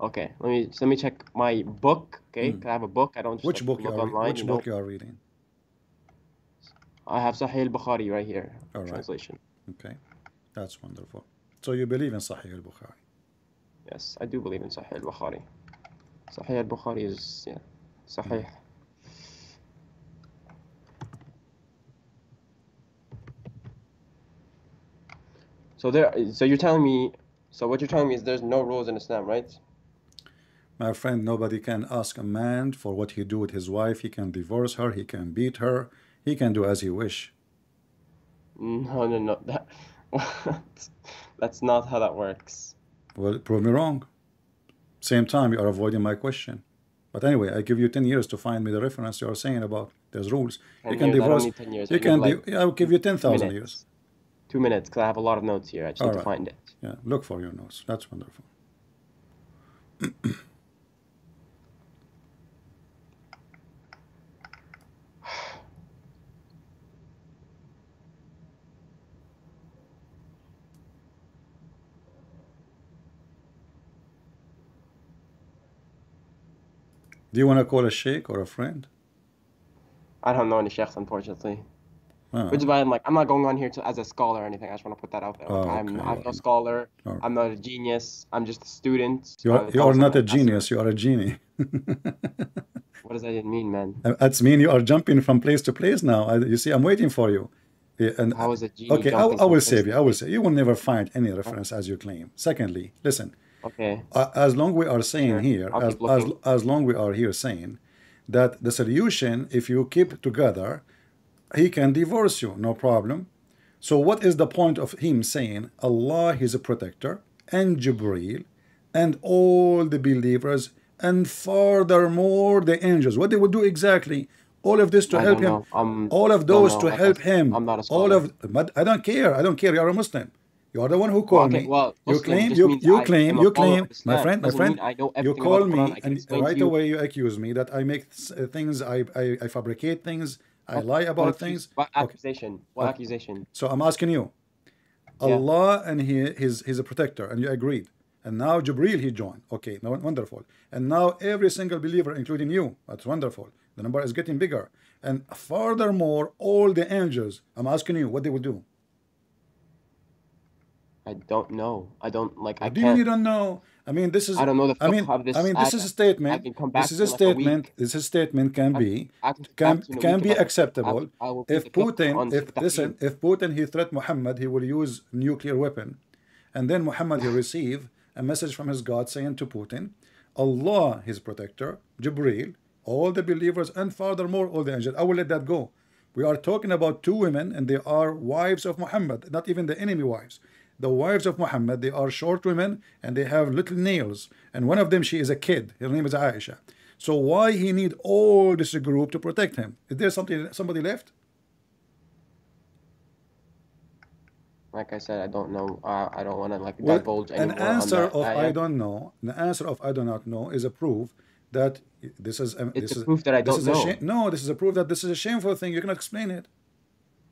Okay, let me let me check my book. Okay, 'cause I have a book. I don't Hmm. Which book you are online. which you know. book you are reading? I have Sahih al-Bukhari right here. All right. Translation. Okay, that's wonderful. So you believe in Sahih al-Bukhari? Yes, I do believe in Sahih al-Bukhari. Sahih al-Bukhari is yeah, Sahih. So there, so you're telling me, so what you're telling me is there's no rules in Islam, right? My friend, nobody can ask a man for what he do with his wife. He can divorce her. He can beat her. He can do as he wish. No, no, no. That, that's not how that works. Well, prove me wrong. Same time, you are avoiding my question. But anyway, I give you 10 years to find me the reference you are saying about there's rules. You can years, divorce. 10 years. You can like di I'll give you 10,000 minutes. years. Two minutes, because I have a lot of notes here. I just need to find it. Yeah, look for your notes. That's wonderful. Do you want to call a sheikh or a friend? I don't know any sheikhs, unfortunately. Which is why I'm like, I'm not going on here to, as a scholar or anything. I just want to put that out there. Like, Oh, I'm, okay. I'm no scholar. I'm not a genius. I'm just a student. you are, you are not a genius. You are a genie. What does that even mean, man? That's mean you are jumping from place to place now. I, you see, I'm waiting for you. Yeah, and How is a genie okay, I, I will save you. I will say you will never find any reference as you claim. Secondly, listen. Okay. uh, as long we are saying Sure. here, as, as, as long we are here saying that the solution, if you keep together, he can divorce you, no problem. So what is the point of him saying Allah is a protector and Jibreel and all the believers and furthermore the angels? What they will do exactly? All of this to I help him. Um, all of those to I- help him. I'm not a all of but I don't care. I don't care. You are a Muslim. You are the one who called okay, me. you claim you you claim you claim my friend my friend I know you call me Quran. I can and right away you accuse me that I make things I, I I fabricate things I lie about accus- things What okay accusation? What Okay. accusation? so I'm asking you Yeah. Allah and he he's he's a protector and you agreed and now Jibril he joined okay now wonderful and now every single believer including you that's wonderful the number is getting bigger and furthermore all the angels I'm asking you what they will do I don't know. I don't like. I What do you mean you don't know? I mean, this is. I don't know the I mean, I mean, this is a statement. can come back This is a in like a statement. This is a statement can be I can can back to you in a can week be about the fiqh. acceptable I, I will read if Putin. If listen, if Putin he threat Muhammad, he will use nuclear weapon, and then Muhammad he receive a message from his God saying to Putin, Allah his protector, Jibril, all the believers, and furthermore all the angels. I will let that go. We are talking about two women, and they are wives of Muhammad, not even the enemy wives. The wives of Muhammad, they are short women and they have little nails. And one of them, she is a kid. Her name is Aisha. So why he need all this group to protect him? Is there something somebody left? Like I said, I don't know. Uh, I don't want to like Well, divulge an answer of I ayah. don't know, the answer of I do not know is a proof that this is um, It's this a is proof that I this don't is a know. No, this is a proof that this is a shameful thing. You cannot explain it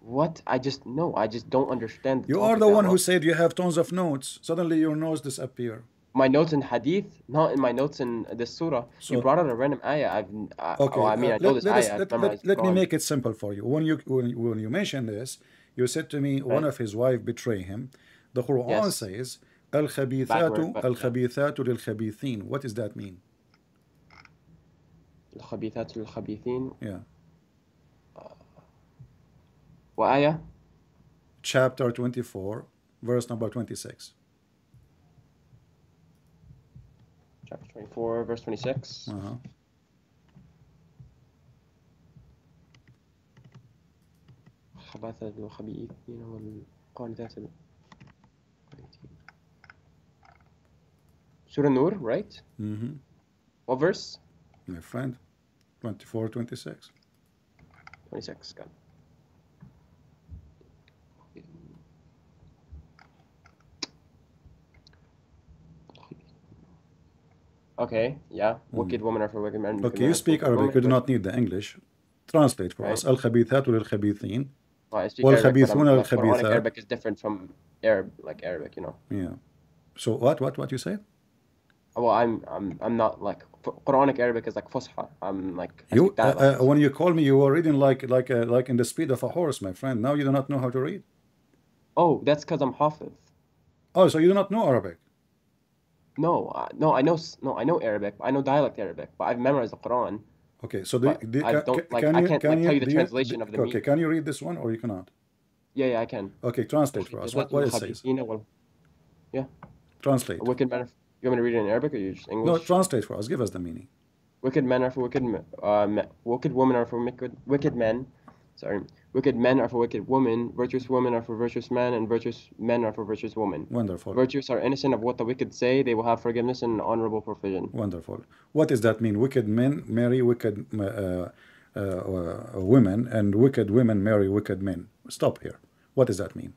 what? I just no, I just don't understand. you are the one who said you have tons of notes. Suddenly your notes disappear. My notes in hadith, not in my notes in the surah. So, you brought out a random ayah. I've I, oh, okay. Oh, I mean, uh, I know let, this let ayah. Us, let, let me make it simple for you. When you when, when you mentioned this, you said to me right. one of his wife betray him. The Quran yes. says, "Al khabithatu al khabithin." What does that mean? Al khabithatu khabithin. Yeah. وآية Chapter 24, verse number 26. chapter 24 verse 26 Uh-huh. خباثة الخبيثين والقانتات ال- Surah Nur, right? Mm-hmm. What verse? My friend. 24, 26. 26. Got it. Okay, yeah. Wicked women are for wicked men. wicked Okay, men you are for speak wicked Arabic. women, You do but- not need the English. Translate for Right. us. الخبيثات للخبيثين. Well, I speak Arabic, but I'm- والخبيثون like, Quranic للخبيثات. Arabic is different from Arab, like Arabic, you know. Yeah. So what, what, what you say? Well, I'm, I'm, I'm not like Qu- Quranic Arabic is like Fusha. I'm like I You, speak uh, dialect. uh, when you call me, you were reading like, like, uh, like in the speed of a horse, my friend. Now you do not know how to read. Oh, that's because I'm Hafiz. Oh, so you do not know Arabic. No, uh, no, I know, no, I know Arabic. I know dialect Arabic, but I've memorized the Quran. Okay, so the, the, I don't, like, can I can't like, tell you the translation you, of the Okay, meaning. can you read this one or you cannot? Yeah, yeah, I can. Okay, translate for us. What, what it says? Yeah. Translate. A wicked men. You want me to read it in Arabic or you just English? No, translate for us. Give us the meaning. Wicked men are for wicked, uh, wicked women are for wicked, wicked men. Sorry. Wicked men are for wicked women. Virtuous women are for virtuous men, and virtuous men are for virtuous women. Wonderful. Virtuous are innocent of what the wicked say. They will have forgiveness and honorable provision. Wonderful. What does that mean? Wicked men marry wicked uh, uh, uh, women, and wicked women marry wicked men. Stop here. What does that mean?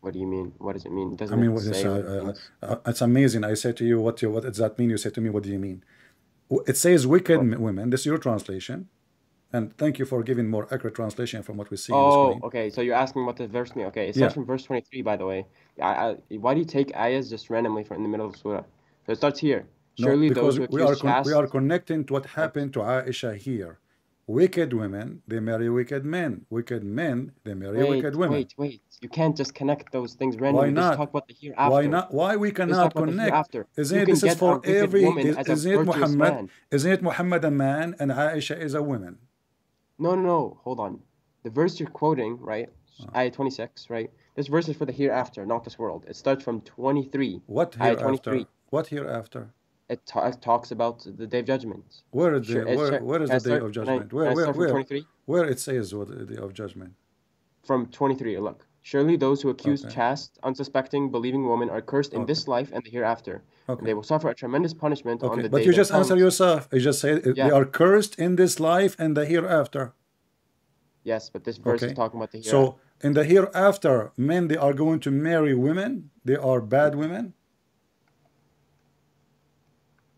What do you mean? What does it mean? I Doesn't mean, it say what uh, uh, uh, it's amazing. I say to you, what, you, what does that mean? You say to me, what do you mean? It says wicked m- women. This is your translation. And thank you for giving more accurate translation from what we see Oh, screen. okay. So you're asking what the verse mean? Okay, it Yeah. from verse 23, by the way. I, I, why do you take ayahs just randomly from in the middle of the surah? So it starts here. No, Surely because those who we are, we are connecting to what happened to Aisha here. Wicked women, they marry wicked men. Wicked men, they marry Wait, wicked women. wait, wait. You can't just connect those things randomly. Why Just not? talk about the hereafter. Why not? Why we cannot talk about the connect? After. Isn't You it? This is for every. Is, isn't it Muhammad? man. Isn't it Muhammad a man and Aisha is a woman? No, no, no. Hold on. The verse you're quoting, right? Uh-huh. Ayah 26, right? This verse is for the hereafter, not this world. It starts from 23. What hereafter? 23. What hereafter? It, ta- it talks about the day of judgment. Where is the Sure, where, where is the day start- of can I- judgment? Where where where where it says what the day of judgment? From 23, look. Surely those who accuse Okay. chaste, unsuspecting, believing women are cursed in Okay. this life and the hereafter. Okay. And they will suffer a tremendous punishment on Okay, the but day you that just answer comes. yourself. You just say it- they are cursed in this life and the hereafter. Yes, but this verse is talking about the hereafter. So in the hereafter, men they are going to marry women. They are bad mm. women.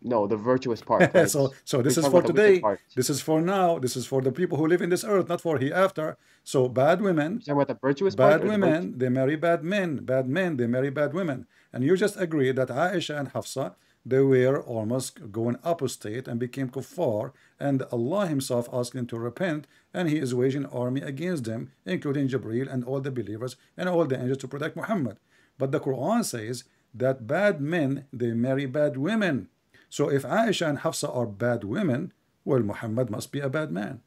No, the virtuous part. right? so so this is for about the wicked today. This is for now. This is for the people who live in this earth, not for hereafter. So bad women, You're the virtuous part. bad or the women, they marry bad men. Bad men, they marry bad women. And you just agreed that Aisha and Hafsa, they were almost going apostate and became kuffar. And Allah Himself asked them to repent, and He is waging army against them, including Jibreel and all the believers and all the angels to protect Muhammad. But the Quran says that bad men they marry bad women. So if Aisha and Hafsa are bad women, well, Muhammad must be a bad man.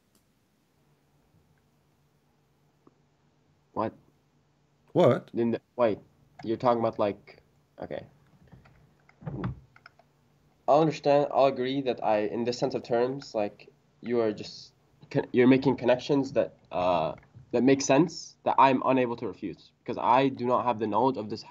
What? What? The, wait, you're talking about like, okay. I'll understand. I'll agree that I, in this sense of terms, like you are just you're making connections that uh that make sense that I'm unable to refute because I do not have the knowledge of this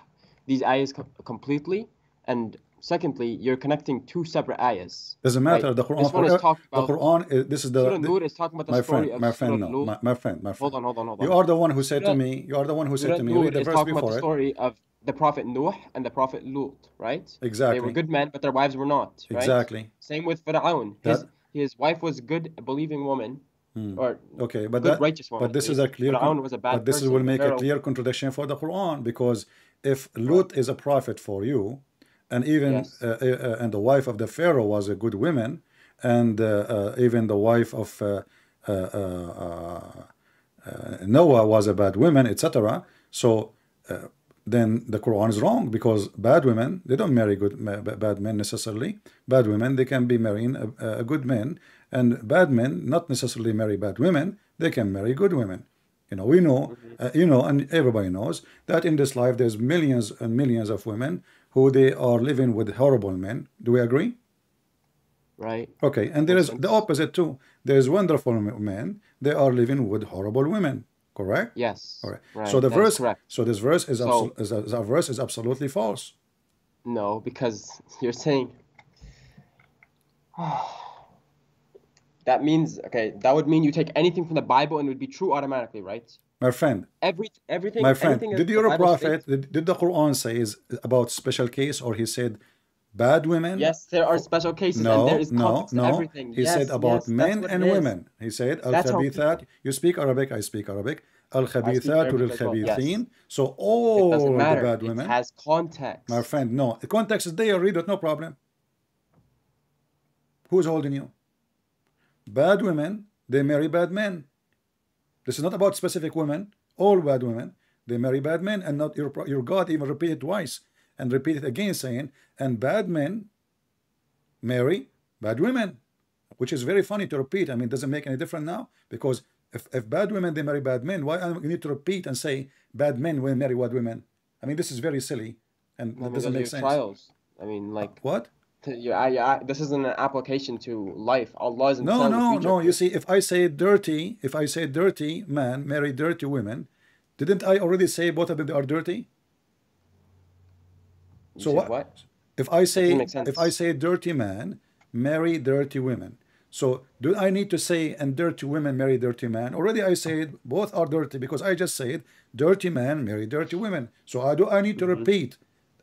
these ayahs completely, and secondly, you're connecting two separate ayahs. Doesn't matter. Right. The Quran. This one is talking about the Quran. is- This is the. Surah the- Nur is talking about the my story friend, of my friend, Surah no, my, my friend, my friend. Hold on, hold on, hold on. You are the one who said to me. You are the one who said Surah to me. Nur Read the is verse talking about before the it. story of the Prophet Nuh and the Prophet Lut, right? Exactly. They were good men, but their wives were not. Right? Exactly. Same with Fir'aun. His That- his wife was a good, believing woman, hmm. or Okay, but that, righteous woman. but this is a clear. Fir'aun was a bad but this person. will make a clear contradiction for the Quran because if Lut is a prophet for you, and even Yes. uh, uh, uh, and the wife of the Pharaoh was a good woman, and uh, uh, even the wife of uh, uh, uh, uh, Noah was a bad woman, etc. So uh, then the Quran is wrong because bad women they don't marry good bad men necessarily. Bad women they can be marrying a, a good men, and bad men not necessarily marry bad women. They can marry good women. You know, we know, uh, you know, and everybody knows that in this life there's millions and millions of women who they are living with horrible men. Do we agree? right? Okay, and there is the opposite too. There's wonderful men. They are living with horrible women. Correct. Yes. All right. Right. So the that is verse. correct. So this verse is, So- is, a, is a verse is absolutely false. No, because you're saying that means okay. That would mean you take anything from the Bible and it would be true automatically, right? My friend, Every everything. my friend, did your prophet, states- did, did the Quran say is about special case or he said bad women? Yes, there are special cases and No, there is no, no. everything. He yes, said about yes, men and women. He said al khabithat. You speak Arabic, I speak Arabic. Al khabithatu Arabic lil as well, yes. khabithin. So It all the bad It women. has context. My friend, no. The context is there. Read it, no problem. Who's holding you? Bad women, they marry bad men. This is not about specific women. All bad women, they marry bad men, and not your your God even repeat it twice and repeat it again, saying, and bad men marry bad women, which is very funny to repeat. I mean, does it make any difference now? Because if, if bad women they marry bad men, why you need to repeat and say bad men will marry bad women? I mean, this is very silly, and it doesn't make sense. trials. I mean, like What? T- you, I, I, this isn't an application to life. Allah isn't No, no, no. You see, if I say dirty, if I say dirty man marry dirty women, didn't I already say both of them are dirty? You so what- what? If I say doesn't make sense. if I say dirty man marry dirty women, so do I need to say and dirty women marry dirty man? Already I said both are dirty because I just said dirty man marry dirty women. So I do I need to mm-hmm. repeat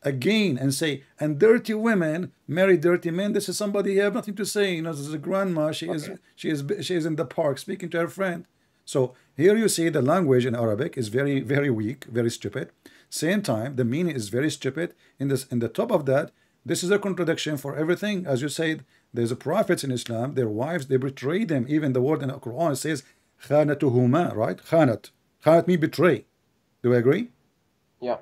again and say and dirty women marry dirty men. This is somebody you have nothing to say. You know, this is a grandma. She is she is she is in the park speaking to her friend. So here you see the language in Arabic is very very weak, very stupid. Same time, the meaning is very stupid. In this, in the top of that, this is a contradiction for everything. As you said, there's a prophets in Islam, their wives, they betray them. Even the word in the Quran says, khanatuhuma, right? Khanat. Khanat means betray. Do we agree? Yeah.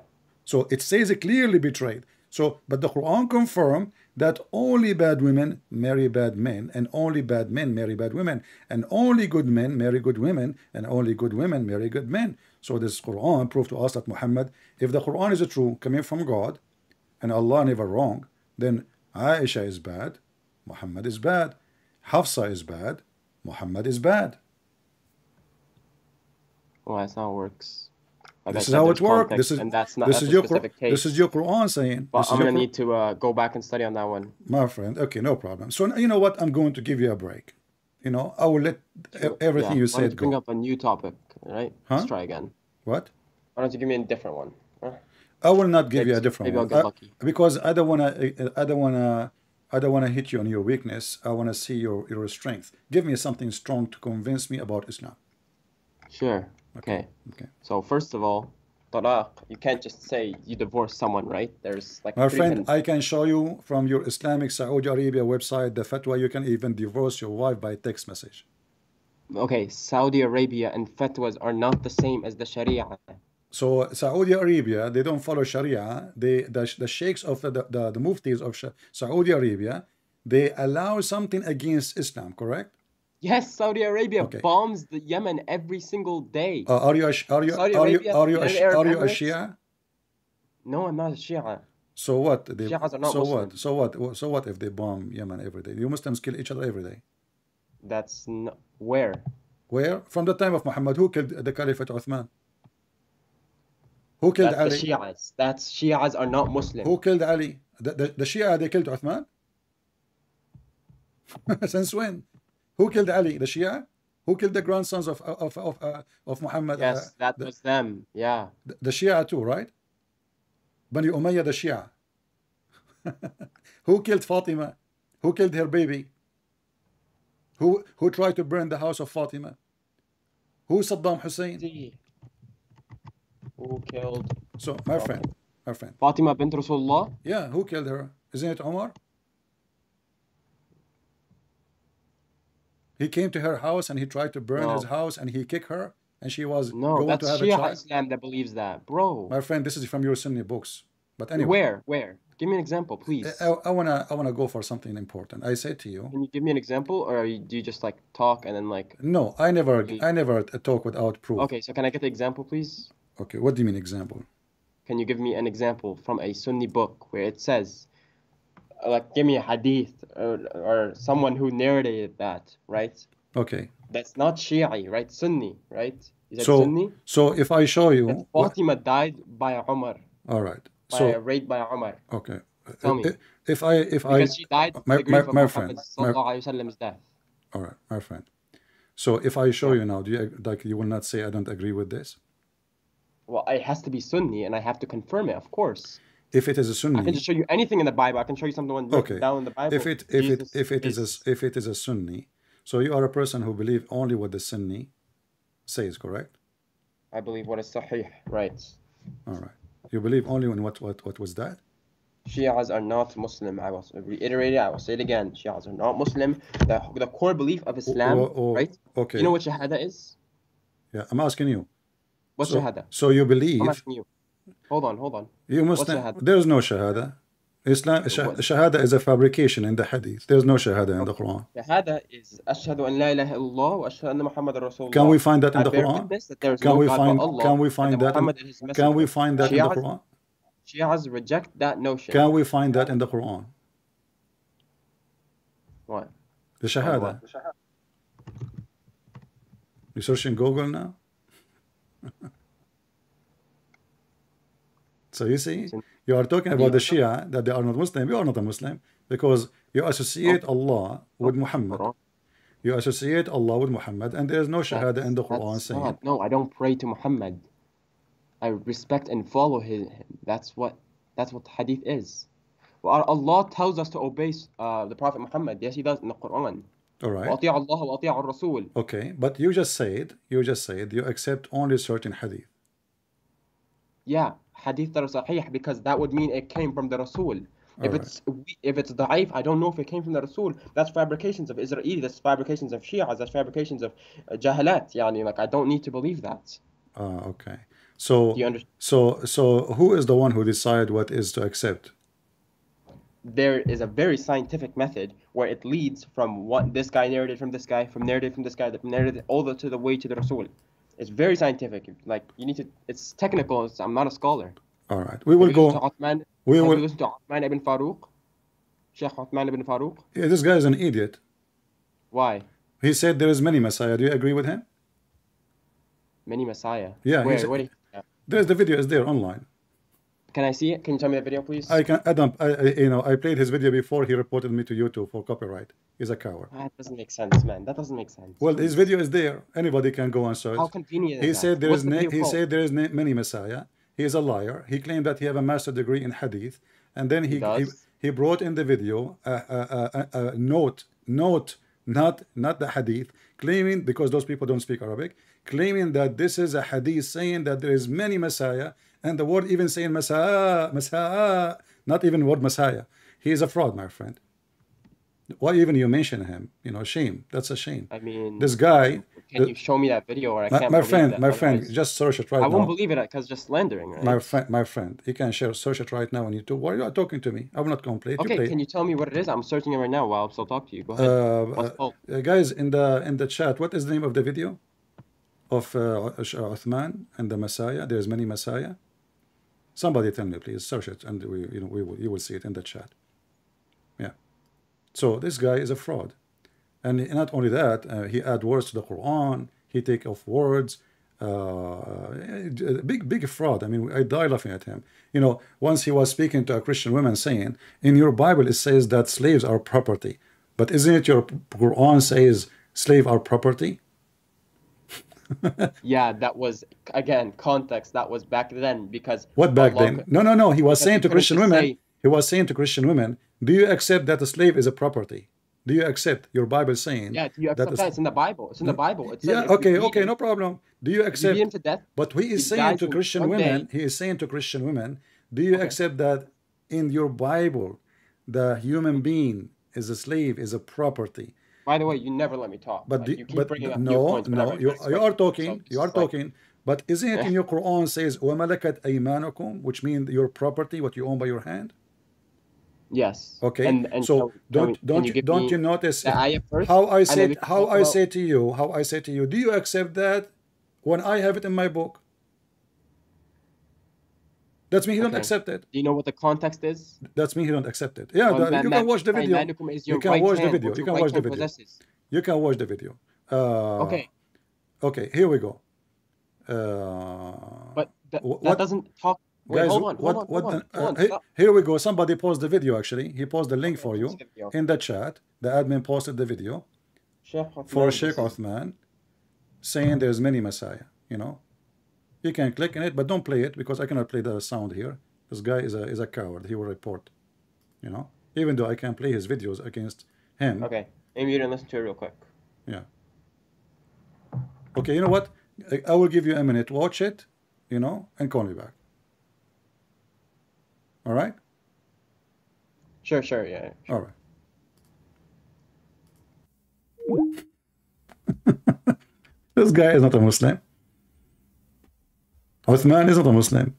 So it says it clearly betrayed. So, but the Quran confirm that only bad women marry bad men, and only bad men marry bad women, and only good men marry good women, and only good women marry good men. So this Quran proved to us that Muhammad, if the Quran is a true, coming from God, and Allah never wrong, then Aisha is bad, Muhammad is bad, Hafsa is bad, Muhammad is bad. Well, that's how it works. I This is said, how it works. This is and that's not this that's is a your specific case. this is your Quran saying. But I'm gonna need to uh, go back and study on that one. My friend, okay, no problem. So you know what? I'm going to give you a break. You know, I will let e- everything Yeah. you Why don't said bring go. up a new topic, right? Huh? Let's try again. What? Why don't you give me a different one? Huh? I will not give you a different maybe I'll one get I- lucky. because I don't wanna. I don't wanna. I don't wanna hit you on your weakness. I wanna see your your strength. Give me something strong to convince me about Islam. Sure. Okay. Okay. So first of all, talaq, you can't just say you divorce someone, right? There's like My friend, I can show you from your Islamic Saudi Arabia website the fatwa. You can even divorce your wife by text message. Okay, Saudi Arabia and fatwas are not the same as the Sharia. So Saudi Arabia, they don't follow Sharia. They the, the sheikhs of the, the, the muftis of Saudi Arabia, they allow something against Islam, correct? Yes, Saudi Arabia Okay. bombs the Yemen every single day. Uh, are you a, are you Saudi are you are you a, United sh- Arab are you a Shia? No, I'm not a Shia. So what? They, Shias are not so Muslim. what? So what? So what if they bomb Yemen every day? You Muslims kill each other every day. That's n- where? Where? From the time of Muhammad, who killed the Caliphate Uthman? Who killed That's the Shias. That's Shias are not Muslim. Who killed Ali? the, the, the Shia they killed Uthman? Since when? Who killed Ali? The Shia? Who killed the grandsons of of of uh, of Muhammad? Yes, uh, that the, was them. Yeah. the, the Shia too, right? Bani Umayyah, the Shia. who killed Fatima? Who killed her baby? Who who tried to burn the house of Fatima? Who Saddam Hussein? Who killed So my friend, my friend, Fatima bint Rasulullah? yeah, who killed her? Isn't it Omar? He came to her house and he tried to burn No. his house and he kicked her and she was No, going that's to have a Shia child. Islam that believes that, bro. My friend, this is from your Sunni books. But anyway, Where? Where? Give me an example, please. I, I wanna I wanna go for something important. I say to you, Can you give me an example, or are you, do you just like talk and then like? no, I never You- I never talk without proof. Okay, so can I get the example, please? Okay, what do you mean example? Can you give me an example from a Sunni book where it says, like, give me a hadith or, or someone who narrated that, right? Okay, That's not Shi'i, right? Sunni, right? Is that so Sunni? so if I show That you, what, Fatima died by Umar, all right. by So a raid by Umar, okay, Tell me. if, I if I because she died my- my- of my friend, my- sallallahu alaihi death. all right, my friend. So if I show you now, do you like you will not say I don't agree with this? Well, it has to be Sunni, and I have to confirm it, of course. If it is a I can Sunni, just show you anything in the Bible. I can show you something okay. down in the Bible. If it if it if it is is- a, if it is a Sunni, so you are a person who believe only what the Sunni says, correct? I believe what is Sahih, right? All right. You believe only in what what what was that? Shias are not Muslim. I will reiterate it. I will say it again. Shias are not Muslim. The, the core belief of Islam, Oh, oh, oh right? Okay. You know what Shahada is? Yeah, I'm asking you. What's So, Shahada? so you believe I'm asking you. Hold on, hold on. you Muslim? Shahada? There is no shahada. Islam shah, shahada is a fabrication in the hadith. There's no shahada in the Quran. Shahada is Ashhadu an la ilaha illallah wa ashhadu anna Muhammad Rasulullah. Can we find that in the Quran? witness that there is Can no we find can we find that that in, Muhammad is his can we find that in the Quran? Shias reject that notion. Can we find that in the Quran? What? The shahada. You search in Google now? So you see, you are talking about the Shia that they are not Muslim. You are not a Muslim because you associate Allah with Muhammad. You associate Allah with Muhammad, and there is no shahada in the Quran saying. Not, no, I don't pray to Muhammad. I respect and follow him. That's what that's what hadith is. Well, Allah tells us to obey uh, the Prophet Muhammad. Yes, he does in the Quran. All right. Allah Rasul. Okay, but you just said you just said you accept only certain hadith. Yeah, Hadith that are Sahih because that would mean it came from the Rasul. If Alright. it's if it's da'if, I don't know if it came from the Rasul. That's fabrications of Israeli. That's fabrications of Shia. That's fabrications of uh, Jahalat. Yani, like I don't need to believe that. Ah, okay. So so so who is the one who decide what is to accept? there is a very scientific method where it leads from what this guy narrated from this guy, from narrated from this guy, that narrated all the to the way to the Rasul. It's very scientific. Like you need to. It's technical. It's, I'm not a scholar. All right, we will Have go. to Uthman, We have will. you listened to Uthman ibn Farouk? Sheikh Uthman ibn Farouk. Yeah, this guy is an idiot. Why? He said there is many Messiah. Do you agree with him? Many Messiah. Yeah, Where? Where? yeah. There's the video is there online. Can I see it? Can you tell me the video, please? I can Adam. I, I you know I played his video before. He reported me to YouTube for copyright. He's a coward. Ah, that doesn't make sense, man. That doesn't make sense. Well, his video is there. Anybody can go and search. How convenient He said there is. the Na- he said there is many Messiah. He is a liar. He claimed that he have a master degree in Hadith, and then he he, does? he brought in the video a, a, a, a note note not not the Hadith claiming because those people don't speak Arabic claiming that this is a Hadith saying that there is many Messiah and the word even saying Messiah Messiah not even word Messiah. He is a fraud, my friend. Why even you mention him? You know, shame. That's a shame. I mean, This guy, can the- you show me that video, or I my, can't my friend, my friend, just search it right now. I won't believe it because just slandering, right? My friend, my friend, you can share, search it right now on YouTube. Why are you talking to me? I will not complain. Okay, play. can you tell me what it is? I'm searching it right now while I'm still talking to you. Go ahead. uh, What's called? uh, guys in the in the chat, what is the name of the video of uh, Uthman and the Messiah? There's many Messiah. Somebody tell me, please. Search it, and we, you know, we will, you will see it in the chat. Yeah. So this guy is a fraud, and not only that, uh, he add words to the Quran. He take off words. uh, big big fraud. I mean, I die laughing at him. You know, once he was speaking to a Christian woman, saying, "In your Bible it says that slaves are property, but isn't it your Quran says slave are property?" yeah, that was again context. That was back then because what back Allah- then? No, no, no. He was saying to Christian women. say- He was saying to Christian women, "Do you accept that a slave is a property? Do you accept your Bible saying Yeah, do you accept a- that? It's in the Bible. It's in the Bible. It says yeah, okay, okay, him- no problem. Do you you accept? to death. But he is saying to Christian women, day. he is saying to Christian women, do you Okay. accept that in your Bible, the human being is a slave, is a property? By the way, you never let me talk. But Like, the, you keep but bringing up new no, points no, whenever you, it's you like- are so talking, it's you are just like- talking. But isn't it in your Quran says وَمَلَكَتْ أَيْمَانُكُمْ, which means your property, what you own by your hand? Yes. Okay, And, and so, can don't we- can don't you you, give don't me you notice the ayah first? how I and then say we can how talk I about- say to you how I say to you do you accept that when I have it in my book That's me he don't accept it. Do you know what the context is? that's me he don't accept it. Yeah Well, you can watch the video. You can right watch the video. You can right watch the video. possesses. you can watch the video. Uh, Okay, okay here we go. Uh, but that what- doesn't talk. Wait, guys hold on, hold what on, what hold on, the- uh, on, he- here we go. Somebody paused the video actually. He paused the link for you the in the chat. The admin posted the video Sheikh for Sheikh Uthman saying there's many Messiah, you know. You can click on it, but don't play it because I cannot play the sound here. This guy is a is a coward. He will report, you know. Even though I can play his videos against him. Okay, maybe you didn't listen to it real quick. Yeah. Okay, you know what? I, will give you a minute. Watch it, you know, and call me back. All right? Sure, sure, yeah. yeah. All right. this guy is not a Muslim. Uthman is not a Muslim.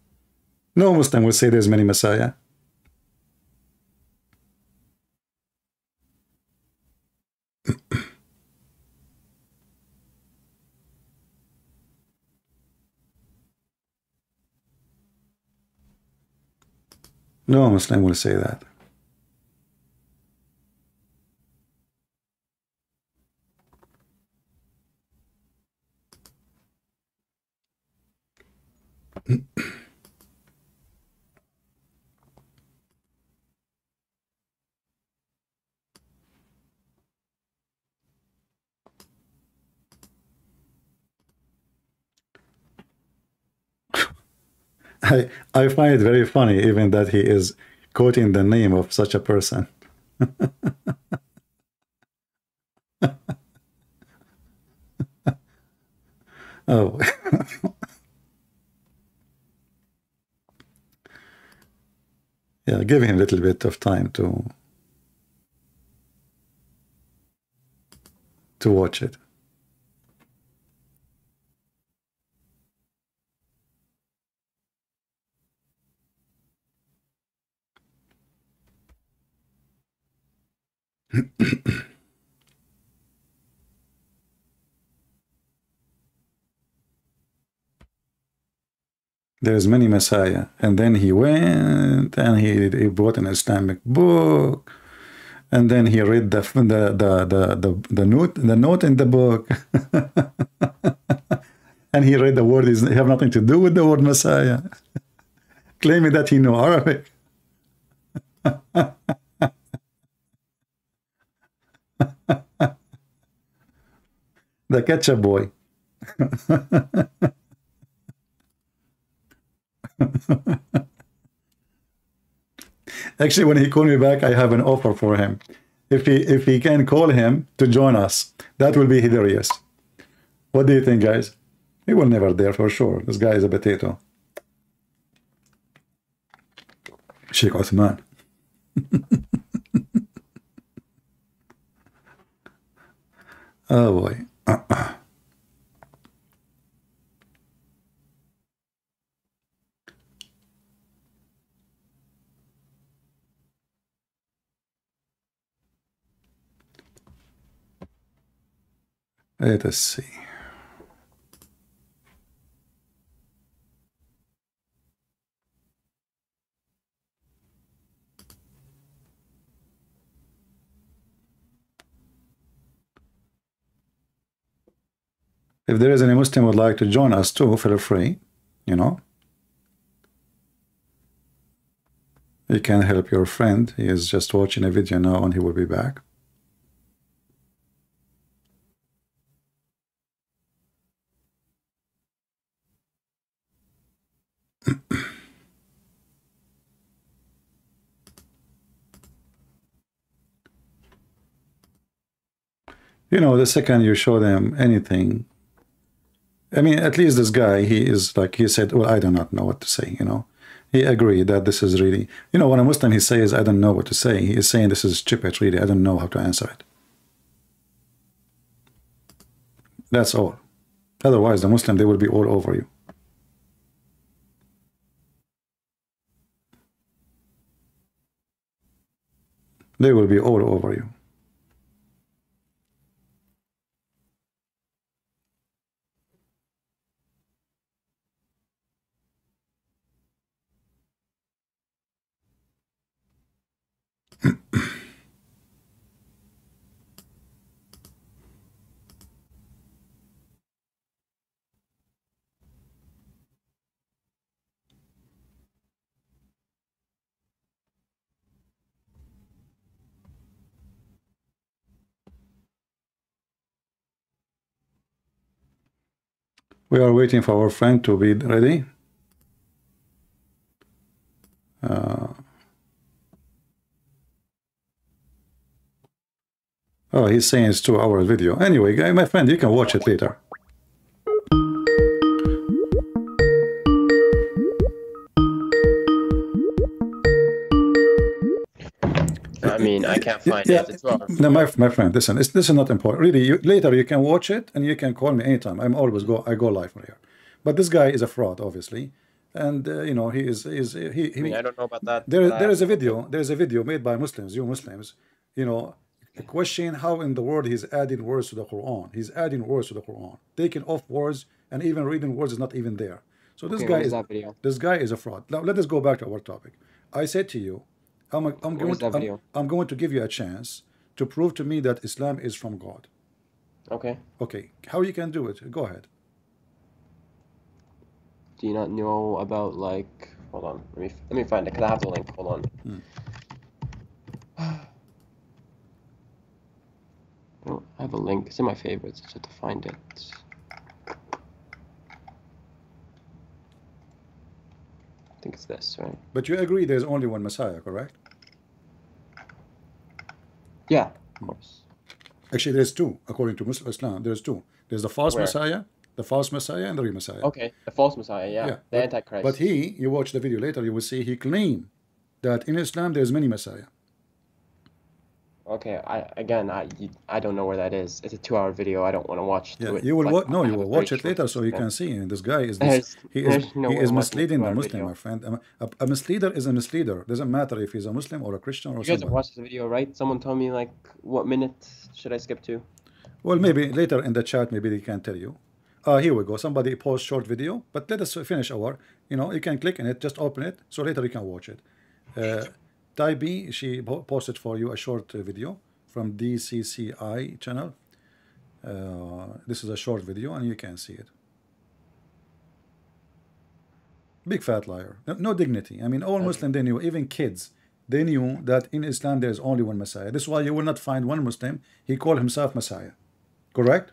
No Muslim will say there's many Messiah. No Muslim will say that. I, I find it very funny even that he is quoting the name of such a person. oh. yeah, give him a little bit of time to to watch it. There's many Messiah, and then he went and he he bought an Islamic book, and then he read the the the the the, the note the note in the book, and he read the word is have nothing to do with the word Messiah, claiming that he knew Arabic. the ketchup boy. Actually, when he called me back, I have an offer for him. If he if he can call him to join us, that will be hilarious. What do you think, guys? He will never dare for sure. This guy is a potato. Sheikh Uthman. oh boy. Let us see. If there is any Muslim would like to join us too, feel free, you know. You can help your friend. He is just watching a video now and he will be back. You know, the second you show them anything, I mean, at least this guy, he is like, he said, well, I do not know what to say, you know. He agreed that this is really, you know, when a Muslim, he says, I don't know what to say. He is saying this is stupid, really. I don't know how to answer it. That's all. Otherwise, the Muslim, they will be all over you. They will be all over you. We are waiting for our friend to be ready. Uh, oh, he's saying it's two hours video. Anyway, my friend, you can watch it later. I can't find yeah, it. It's well. No, my, my friend, listen, it's, this is not important. Really, you, later you can watch it and you can call me anytime. I'm always go, I go live from here. But this guy is a fraud, obviously, and uh, you know he is is he. he I mean, I don't know about that. there, but there is a video. There is a video made by Muslims, you Muslims, you know, question how in the world he's adding words to the Quran. He's adding words to the Quran, taking off words, and even reading words is not even there. So this Okay, guy what is is that video? this guy is a fraud. Now let us go back to our topic. I said to you, I'm, I'm going to, I'm, going to give you a chance to prove to me that Islam is from God. Okay. Okay, how you can do it? Go ahead. Do you not know about like? Hold on. Let me let me find it. Cause I have the link. Hold on. Hmm. Oh, I have a link. It's in my favorites. I just have to find it. I think it's this, right? But you agree there's only one Messiah, correct? Yeah, of course. Actually, there's two, according to Muslim Islam. There's two. There's the false Where? Messiah, the false Messiah, and the real Messiah. Okay, the false Messiah. Yeah, yeah the but, Antichrist. But he, you watch the video later, you will see he claimed that in Islam there's many Messiah. Okay, I again, I you, I don't know where that is. It's a two-hour video. I don't want to watch. Yeah, it. you will Like, wa- no, you will watch it later, so you can see. This guy is There's- he is no he is misleading the Muslim, video. my friend. A, a, a misleader is a misleader. Doesn't matter if he's a Muslim or a Christian or You guys have watched the video, right? Someone told me like, what minute should I skip to? Well, maybe later in the chat, maybe they can tell you. Uh, here we go. Somebody post short video, but let us finish our. You know, you can click on it, just open it, so later you can watch it. Uh, Tai B, she posted for you a short uh, video from DCCI channel. Uh, this is a short video, and you can see it. Big fat liar. No, no dignity. I mean, all Muslim they knew, even kids, they knew that in Islam there is only one Messiah. This is why you will not find one Muslim. He called himself Messiah. Correct?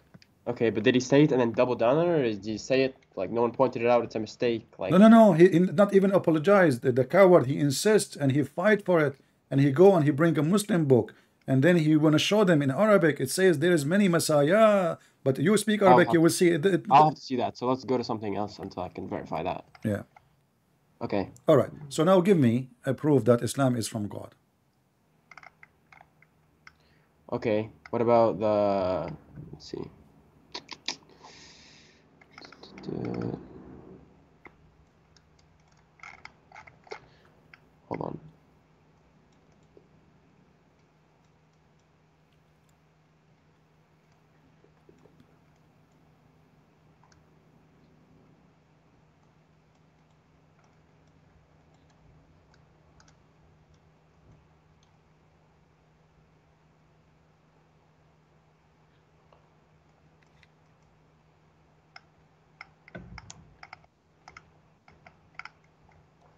Okay, but did he say it and then double down on it, or did he say it like no one pointed it out? It's a mistake. Like, No, no, no. He he not even apologized. The, the coward. He insists and he fight for it, and he go and he bring a Muslim book, and then he want to show them in Arabic. It says there is many Messiah, but you speak Arabic, you will see it. it- I'll have to see that. So let's go to something else until I can verify that. yeah. Okay. All right. So now give me a proof that Islam is from God. Okay. What about the? Let's see. Hold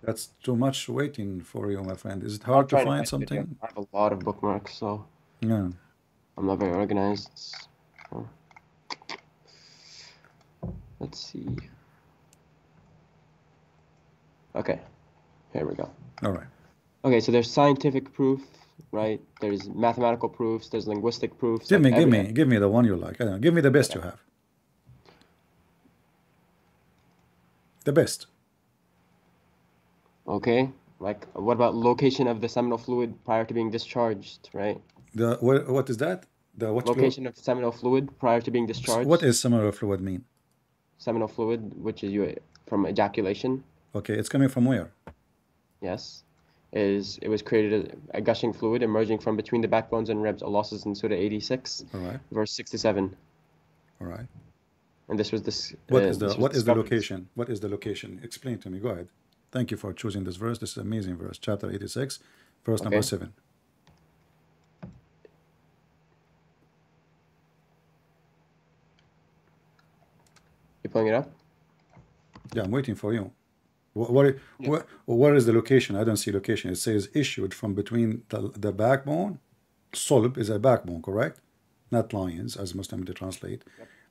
That's too much waiting for you, my friend. Is it hard to find yeah. something? I have a lot of bookmarks, so Yeah. I'm not very organized. So. Let's see. Okay, here we go. All right. Okay, so there's scientific proof, right? There's mathematical proofs. There's linguistic proofs. Give like me, give every- me, give me the one you like. I don't know. Give me the best you have. The best. Okay, like what about location of the seminal fluid prior to being discharged, right? The what, what is that? The what? Location of seminal fluid prior to being discharged. What is seminal fluid mean? seminal fluid, which is you from ejaculation? Okay, it's coming from where? Yes, is it was created as a gushing fluid emerging from between the backbones and ribs. Says in Surah 86, All right. verse 67, All right. and this was this. What uh, is the what is the location? What is the location? Explain to me. Go ahead. Thank you for choosing this verse. This is an amazing verse. Chapter 86, verse number 7. You're pulling it up? Yeah, I'm waiting for you. What, what, what, where is the location? I don't see location. It says issued from between the, the backbone. Solb is a backbone, correct? Not lions, as Muslim they translate.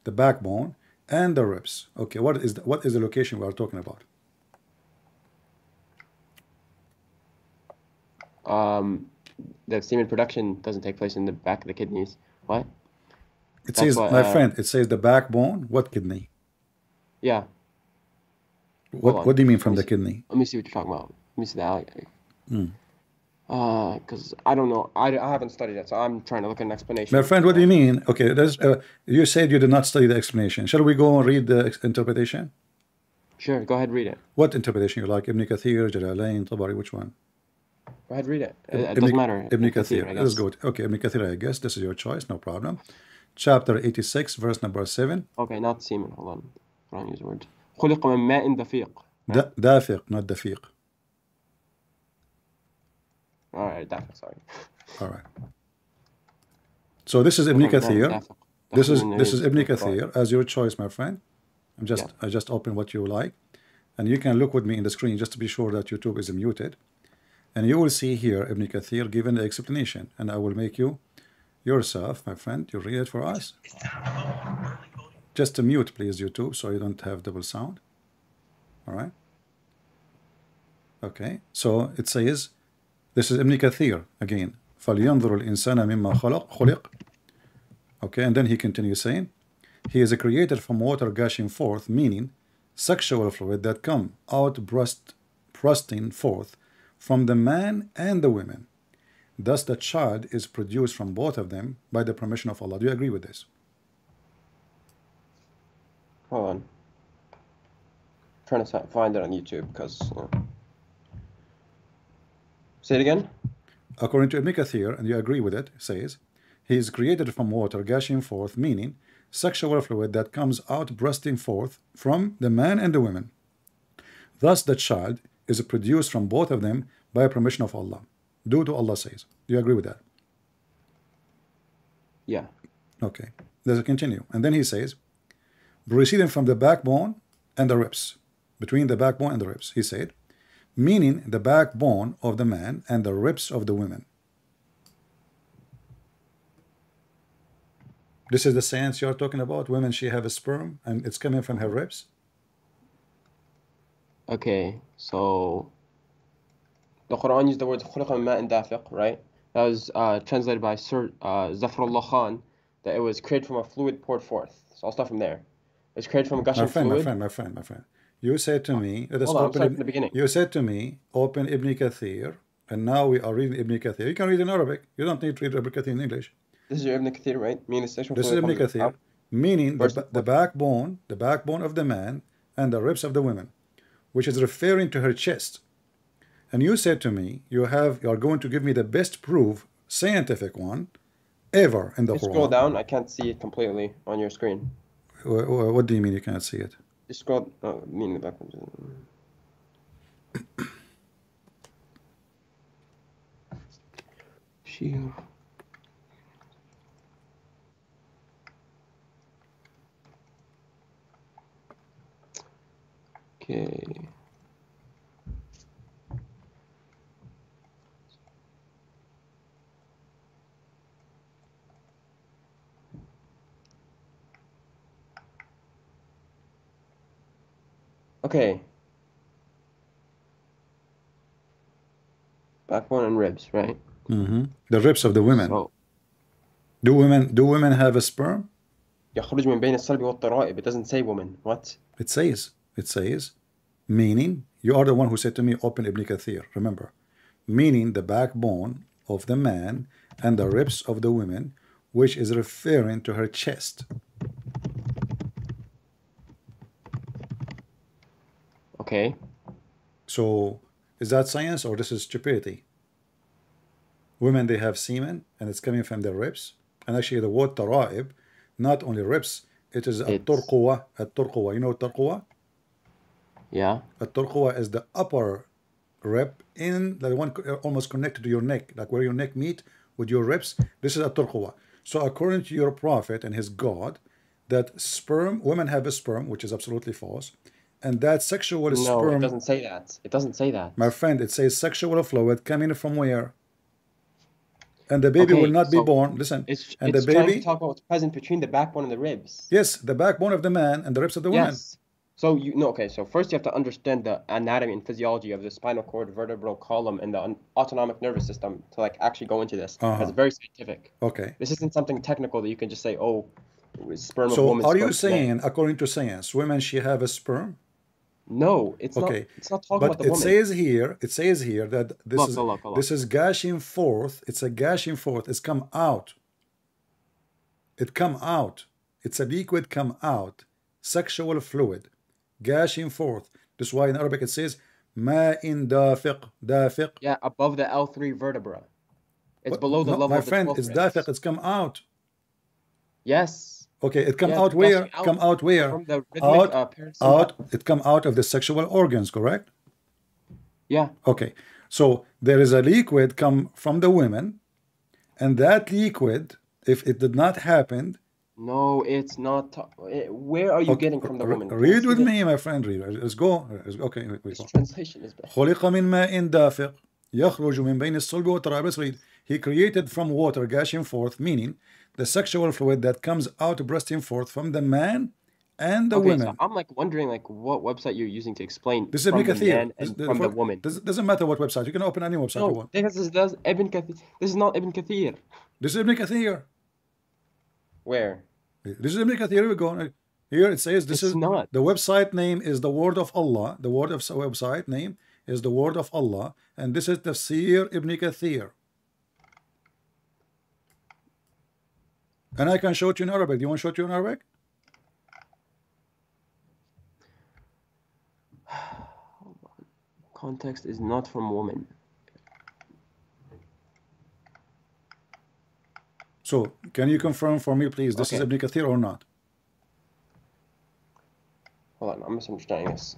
The backbone and the ribs. Okay, what is the, what is the location we are talking about? Um, the semen production doesn't take place in the back of the kidneys. What? It That's says, why, my uh, friend, it says the backbone. What kidney? Yeah. What, what do you mean from the me kidney? Let me see what you're talking about. Let me see that. Hmm. Uh, because I don't know. I, I haven't studied it, so I'm trying to look at an explanation. My friend, what do you mean? Okay, there's, uh, you said you did not study the explanation. Shall we go and read the interpretation? Sure, go ahead, read it. What interpretation you like? Ibn Kathir, Jalalain, Tabari, which one? Go ahead, read it. It, it Ibn, doesn't matter. Ibn Kathir, Kathir. I Let's guess. go. Okay, Ibn Kathir, I guess. This is your choice, no problem. Chapter 86, verse number 7. Okay, not semen. Hold on. Wrong use word. خلق من ماء دفيق. Da- Dafiq, not Dafiq. All right, دافق. Sorry. All right. So this is Ibn خلق من ماء Kathir. دافق. This is دافق this is من Ibn الريق. Kathir as your choice, my friend. I'm just Yeah. I just open what you like, and you can look with me in the screen just to be sure that YouTube is muted, and you will see here Ibn Kathir given the explanation, and I will make you yourself, my friend. You read it for us. Just to mute, please, YouTube, so you don't have double sound. All right. Okay. So it says, this is Ibn Kathir again. فَلْيَنْظُرُ الْإِنسَانَ مِمَّا خَلَقْ خُلِقْ Okay, and then he continues saying, He is a creator from water gushing forth, meaning sexual fluid that come out breast, bursting forth from the man and the women. Thus, the child is produced from both of them by the permission of Allah. Do you agree with this? Hold on. trying to find it on YouTube because. Uh... Say it again. According to Ibn Kathir, and you agree with it, says, He is created from water gushing forth, meaning sexual fluid that comes out bursting forth from the man and the women. Thus, the child is produced from both of them by permission of Allah. due to Allah says. Do you agree with that? Yeah. Okay. Let's continue. And then he says, proceeding from the backbone and the ribs, between the backbone and the ribs, he said, meaning the backbone of the man and the ribs of the women. This is the science you're talking about. Women, she have a sperm and it's coming from her ribs. Okay, so the Quran used the words خلق من ماء دافق, right? That was uh, translated by Sir uh, Zafrullah Khan, that it was created from a fluid poured forth. So I'll start from there. It was created from a gushing My friend, my fluid. friend, my friend, my friend. You said to me, let us Hold on, I'm open. starting Ibn- from the beginning. You said to me, open Ibn Kathir, and now we are reading Ibn Kathir. You can read in Arabic. You don't need to read Ibn Kathir in English. This is your Ibn Kathir, right? Meaning sexual This is fluid Ibn comes Kathir, out. meaning the, Verse- ba- the backbone, the backbone of the man and the ribs of the women, which is referring to her chest. And you said to me, you have you are going to give me the best proof, scientific one, ever in the Just scroll down. I can't see it completely on your screen. Wh- wh- What do you mean you cannot see it? Just scroll. Oh, meaning the backwards. Shia. Okay. Okay. Backbone and ribs, right? Mm-hmm. The ribs of the women. Oh. Do women do women have a sperm? It doesn't say woman. What? It says. It says. Meaning, you are the one who said to me, open Ibn Kathir. Remember. Meaning the backbone of the man and the ribs of the women, which is referring to her chest. Okay. So is that science or this is stupidity? Women they have semen and it's coming from their ribs. And actually the word taraib, not only ribs, it is a turquwa. A turquwa. You know turquwa? Yeah. A turquwa is the upper rib in the one uh, almost connected to your neck, like where your neck meet with your ribs. This is a turquwa. So according to your prophet and his God, that sperm, women have a sperm, which is absolutely false. And that sexual No, it sperm doesn't say that. It doesn't say that. My friend, it says sexual fluid coming from where? And the baby Okay, will not be born. Listen, It's, and it's the trying to talk about what's present between the backbone and the ribs. yes, the backbone of the man and the ribs of the woman. So you no okay. So first you have to understand the anatomy and physiology of the spinal cord, vertebral column, and the autonomic nervous system to like actually go into this. Uh-huh. It's very scientific. Okay. This isn't something technical that you can just say, oh, sperm So are you of man." saying, according to science, women she have a sperm? No, it's Okay. not. It's not talking But about the it woman. says here, it says here that this Look, is look, look. this is gushing forth. It's a gushing forth. It's come out. It come out. It's a liquid come out. Sexual fluid, gushing forth. That's why in Arabic it says ma'in dafiq. Dafiq. Yeah, above the L three vertebra. It's What? below the No, level My of the friend, 12 it's ribs. dafiq. It's come out. Yes. Okay, it come Yeah, out where? out Come out where? From the rhythmic Out, uh, out. It come out of the sexual organs, correct? Yeah. Okay, so there is a liquid come from the women, and that liquid, if it did not happen, No, it's not. ta- eh, Where are you okay, getting from the re- woman? Can I read see with the- me, my friend. Read. Let's go. Let's go. Okay, wait, wait, This go. translation is bad. خلق من ماء دافق يخرج من بين الصلب والترائب. Let's read. He created from water gushing forth, meaning the sexual fluid that comes out bursting forth from the man and the Okay, women. so I'm like wondering like what website you're using to explain This is from Ibn the Kathir. man This- and the- from the for- woman. Does, doesn't matter what website. You can open any website you No, want. this is that's Ibn Kathir. This is not Ibn Kathir. This is Ibn Kathir. Where? This is Ibn Kathir. Here we go. Here it says this It's is not. the website name is the word of Allah. The word of website name is the word of Allah, and this is the Tafsir Ibn Kathir. And I can show it to you in Arabic. Do you want to show it to you in Arabic? Context is not from woman. So can you confirm for me, please? This is Okay. Ibn Kathir or not? Hold on, I'm misunderstanding this.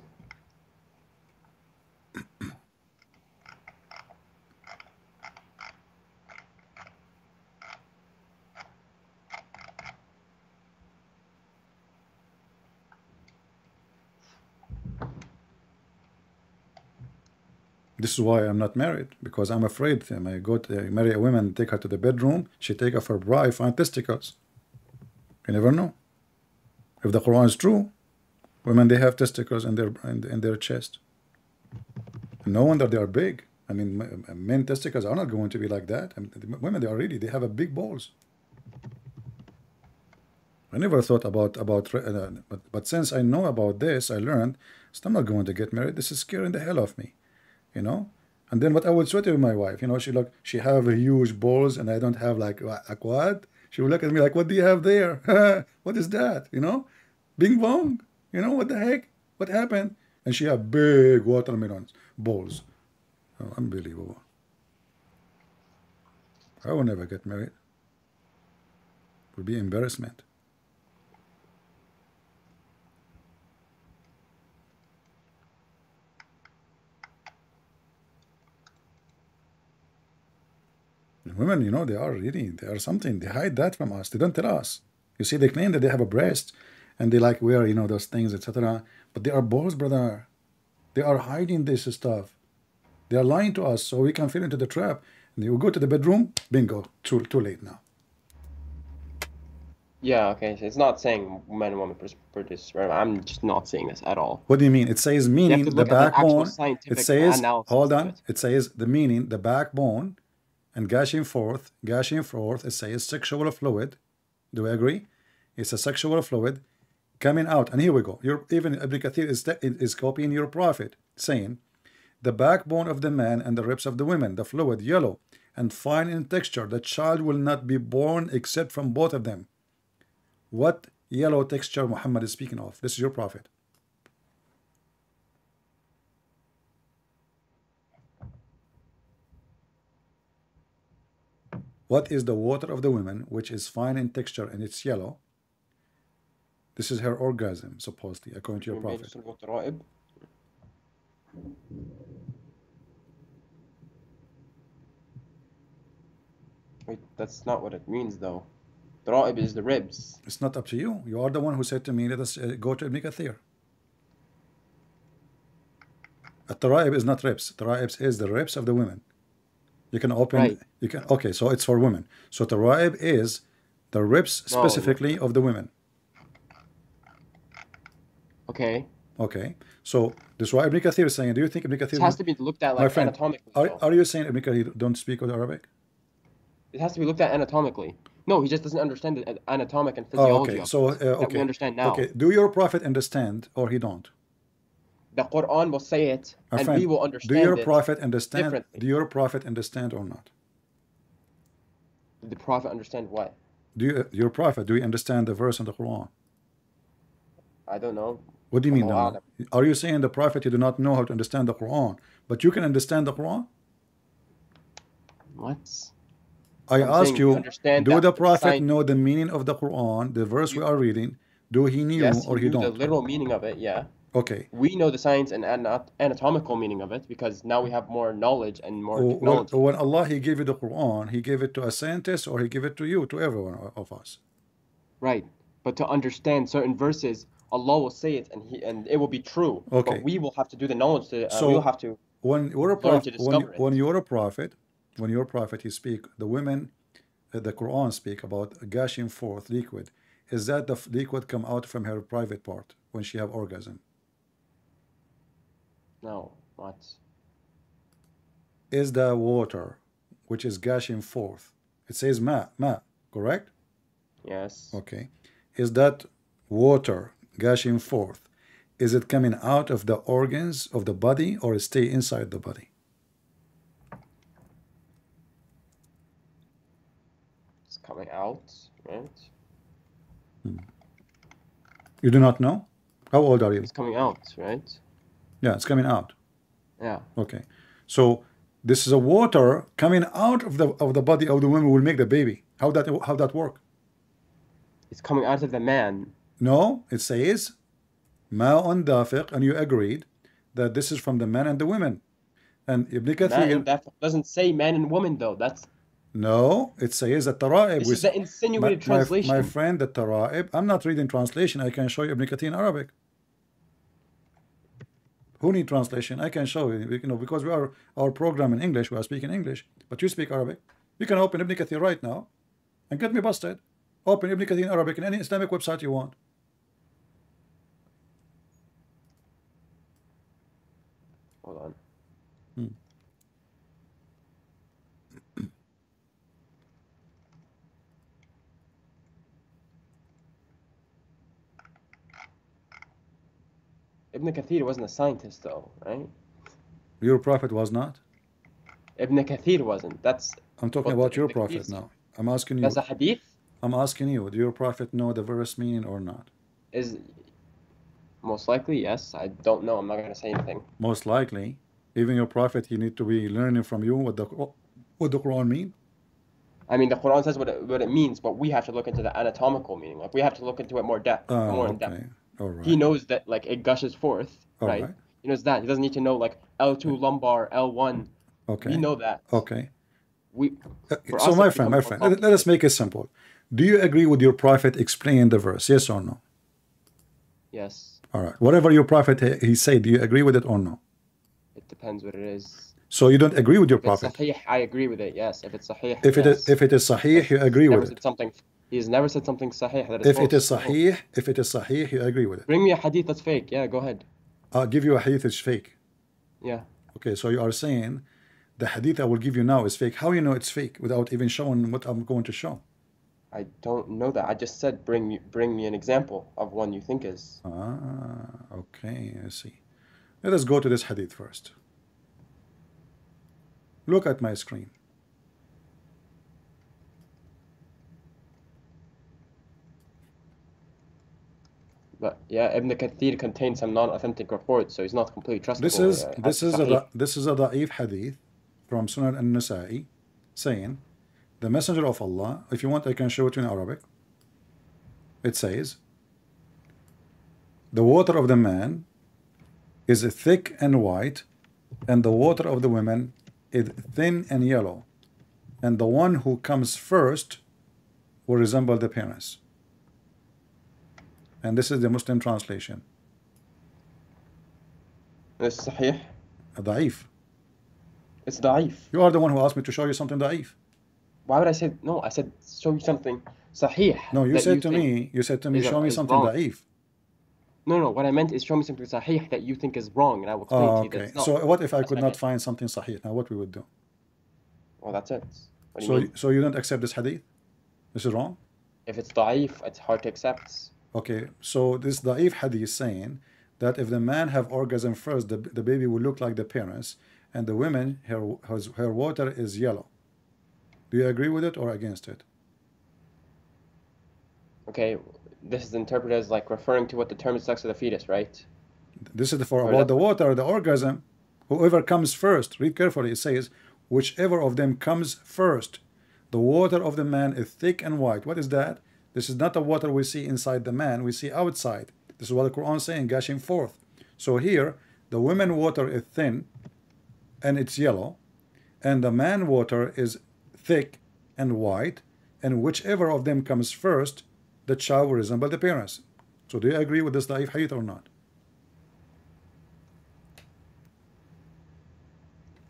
This is why I'm not married because I'm afraid. um, I go to marry a woman, take her to the bedroom. She take off her bra, I find testicles. You never know. If the Quran is true, women they have testicles in their in, in their chest. No wonder they are big. I mean, men testicles are not going to be like that. I mean, women they are really they have a big balls. I never thought about about, uh, but but since I know about this, I learned. So I'm not going to get married. This is scaring the hell of me you know? And then what i would say to my wife you know she look she have a huge balls and i don't have like "Wha- like what she would look at me like what do you have there? What is that? You know? Bing bong you know what the heck? What happened? And she have big watermelons balls. Oh, unbelievable. I will never get married. It would be embarrassment Women, you know, they are really, they are something. They hide that from us. They don't tell us. You see, they claim that they have a breast and they like wear, you know, those things, etc. But they are balls, brother. They are hiding this stuff. They are lying to us so we can fall into the trap. And you go to the bedroom, bingo, too, too late now. Yeah, okay. So it's not saying men and women pr- produce. I'm just not seeing this at all. What do you mean? It says meaning the at the backbone. It says hold on. it. It says the meaning the backbone and gushing forth, gushing forth. It says sexual fluid. Do we agree? It's a sexual fluid coming out. And here we go. Your even Ibn is is copying your prophet, saying the backbone of the man and the ribs of the women, the fluid yellow and fine in texture. The child will not be born except from both of them. What yellow texture Muhammad is speaking of? This is your prophet. What is the water of the women, which is fine in texture and it's yellow? This is her orgasm, supposedly, according to your prophet. just about the ra'ib. Wait, that's not what it means though. The ra'ib is the ribs. It's not up to you. You are the one who said to me, let us uh, go to Ibn Kathir. At-Tara'ib is not ribs. Tara'ib is the ribs of the women. You can open, Right. you can, okay, so it's for women. So the Tara'ib is the ribs No. specifically of the women. Okay. Okay, so this is why Ibn Kathir is saying, do you think Ibn Kathir, has to be looked at my like friend, anatomically. are, are you saying Ibn Kathir don't speak with Arabic? It has to be looked at anatomically. No, he just doesn't understand the anatomic and Oh, okay, so, it uh, that we understand now. Okay, do your prophet understand or he don't? The Quran will say it, My and friend, we will understand. do your prophet understand? Do your prophet understand or not? Did the Prophet understand what? Do you, your prophet, do you understand the verse in the Quran? I don't know. What do you mean? No? Are you saying the prophet you do not know how to understand the Quran, but you can understand the Quran? What? I I'm ask you, understand do the prophet sign- know the meaning of the Quran, the verse we are reading? Do he knew Yes, or he he don't? The literal meaning of it. Yeah, Okay. we know the science and anatomical meaning of it because now we have more knowledge and more When, technology. when Allah he gave you the Quran, he gave it to a scientist or he gave it to you, to everyone of us. Right, but to understand certain verses, Allah will say it, and he and it will be true. Okay. But we will have to do the knowledge to. Uh, So- we will have to. When you're a prophet, when, when you're a prophet, when you're a prophet, you speak. The women, uh, the Quran speak about gushing forth liquid. Is that the liquid come out from her private part when she have orgasm? No, what? Is the water which is gushing forth? It says ma ma, correct? Yes. Okay. Is that water gushing forth? Is it coming out of the organs of the body or stay inside the body? It's coming out, right? Hmm. You do not know? How old are you? It's coming out, right? Yeah, it's coming out. Yeah. Okay. So this is a water coming out of the of the body of the woman will make the baby. How that how that work? It's coming out of the man. No, it says ma'un dafiq, and you agreed that this is from the man and the women. And Ibn Man Kathir, that doesn't say man and woman though. That's no, it says that tara'ib. this is the insinuated my, my- translation. My, friend, the tara'ib. I'm not reading translation. I can show you Ibn Kathir in Arabic. Who need translation? I can show you. You know, because we are our program in English. We are speaking English, but you speak Arabic. You can open Ibn Kathir right now, and get me busted. Open Ibn Kathir in Arabic in any Islamic website you want. Hold on. Ibn Kathir wasn't a scientist though, right? Your prophet was not. Ibn Kathir wasn't. That's I'm talking about your Ibn prophet now. I'm asking you. that's a hadith. I'm asking you. Do your prophet know the verse meaning or not? Is most likely yes. I don't know. I'm not gonna say anything. Most likely, even your prophet, he need to be learning from you what the what the Quran mean. I mean, the Quran says what it, what it means, but we have to look into the anatomical meaning. Like we have to look into it more depth, Oh, more in depth. All right. He knows that like it gushes forth, All right? right. He knows that. He doesn't need to know like L2 lumbar, L1. Okay. We know that. Okay. We Uh, so my friend, my friend, let, let us make it simple. Do you agree with your prophet explaining the verse? Yes or no? yes. All right. Whatever your prophet he he said, do you agree with it or no? It depends what it is. So you don't agree with your If prophet. sahih, I agree with it. Yes. If it's sahih, If it yes. is if it is sahih, you agree with it. something. He has never said something sahih that is If it false. is sahih, if it is sahih, you agree with it. Bring me a hadith that's fake. Yeah, go ahead. I'll give you a hadith is fake. Yeah. Okay, so you are saying the hadith I will give you now is fake. How you know it's fake without even showing what I'm going to show? I don't know that. I just said bring me bring me an example of one you think is. Ah, okay, I see. Let us go to this hadith first. Look at my screen. But yeah, Ibn Kathir contains some non-authentic reports, so he's not completely trustable. This is Uh, this is a Sahih. this is a da'if hadith from Sunan al-Nasa'i saying the messenger of Allah if you want I can show it to in Arabic it says the water of the man is thick and white and the water of the women is thin and yellow and the one who comes first will resemble the parents and this is the Muslim translation It's sahih. a da'if It's da'if. you are the one who asked me to show you something da'if Why would I say no? I said show you something sahih. No, you said to me, you said to me, show me something wrong. da'if. No, no. What I meant is show me something sahih that you think is wrong, and I will explain Oh, to you that okay. it's not. So what if I could not find something sahih? Now what we would do? Well, that's it. Do you So, so you don't accept this hadith? This is wrong? If it's da'if, it's hard to accept. Okay, so this da'if hadith saying that if the man have orgasm first, the, the baby will look like the parents, and the women, her, her, her water is yellow. Do you agree with it or against it? Okay, this is interpreted as like referring to what determines sex of the fetus, right? This is for Or about the water, the orgasm. Whoever comes first, read carefully, it says, whichever of them comes first. The water of the man is thick and white. What is that? This is not the water we see inside the man, we see outside. This is what the Quran is saying, gushing forth. So here, the women water is thin and it's yellow, and the man water is thick and white, and whichever of them comes first, the child will resemble the parents. So do you agree with this Da'if Hadith or not?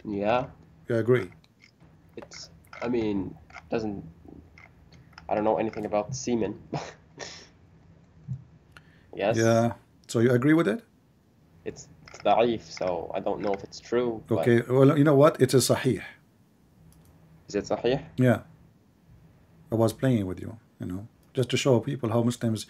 Yeah, You agree? it's. I mean, doesn't. I don't know anything about semen. yes. Yeah. So you agree with it? It's, it's da'if, so I don't know if it's true. but Okay. Well, you know what? It is a sahih. Is it sahih? Yeah. I was playing with you, you know, just to show people how Muslims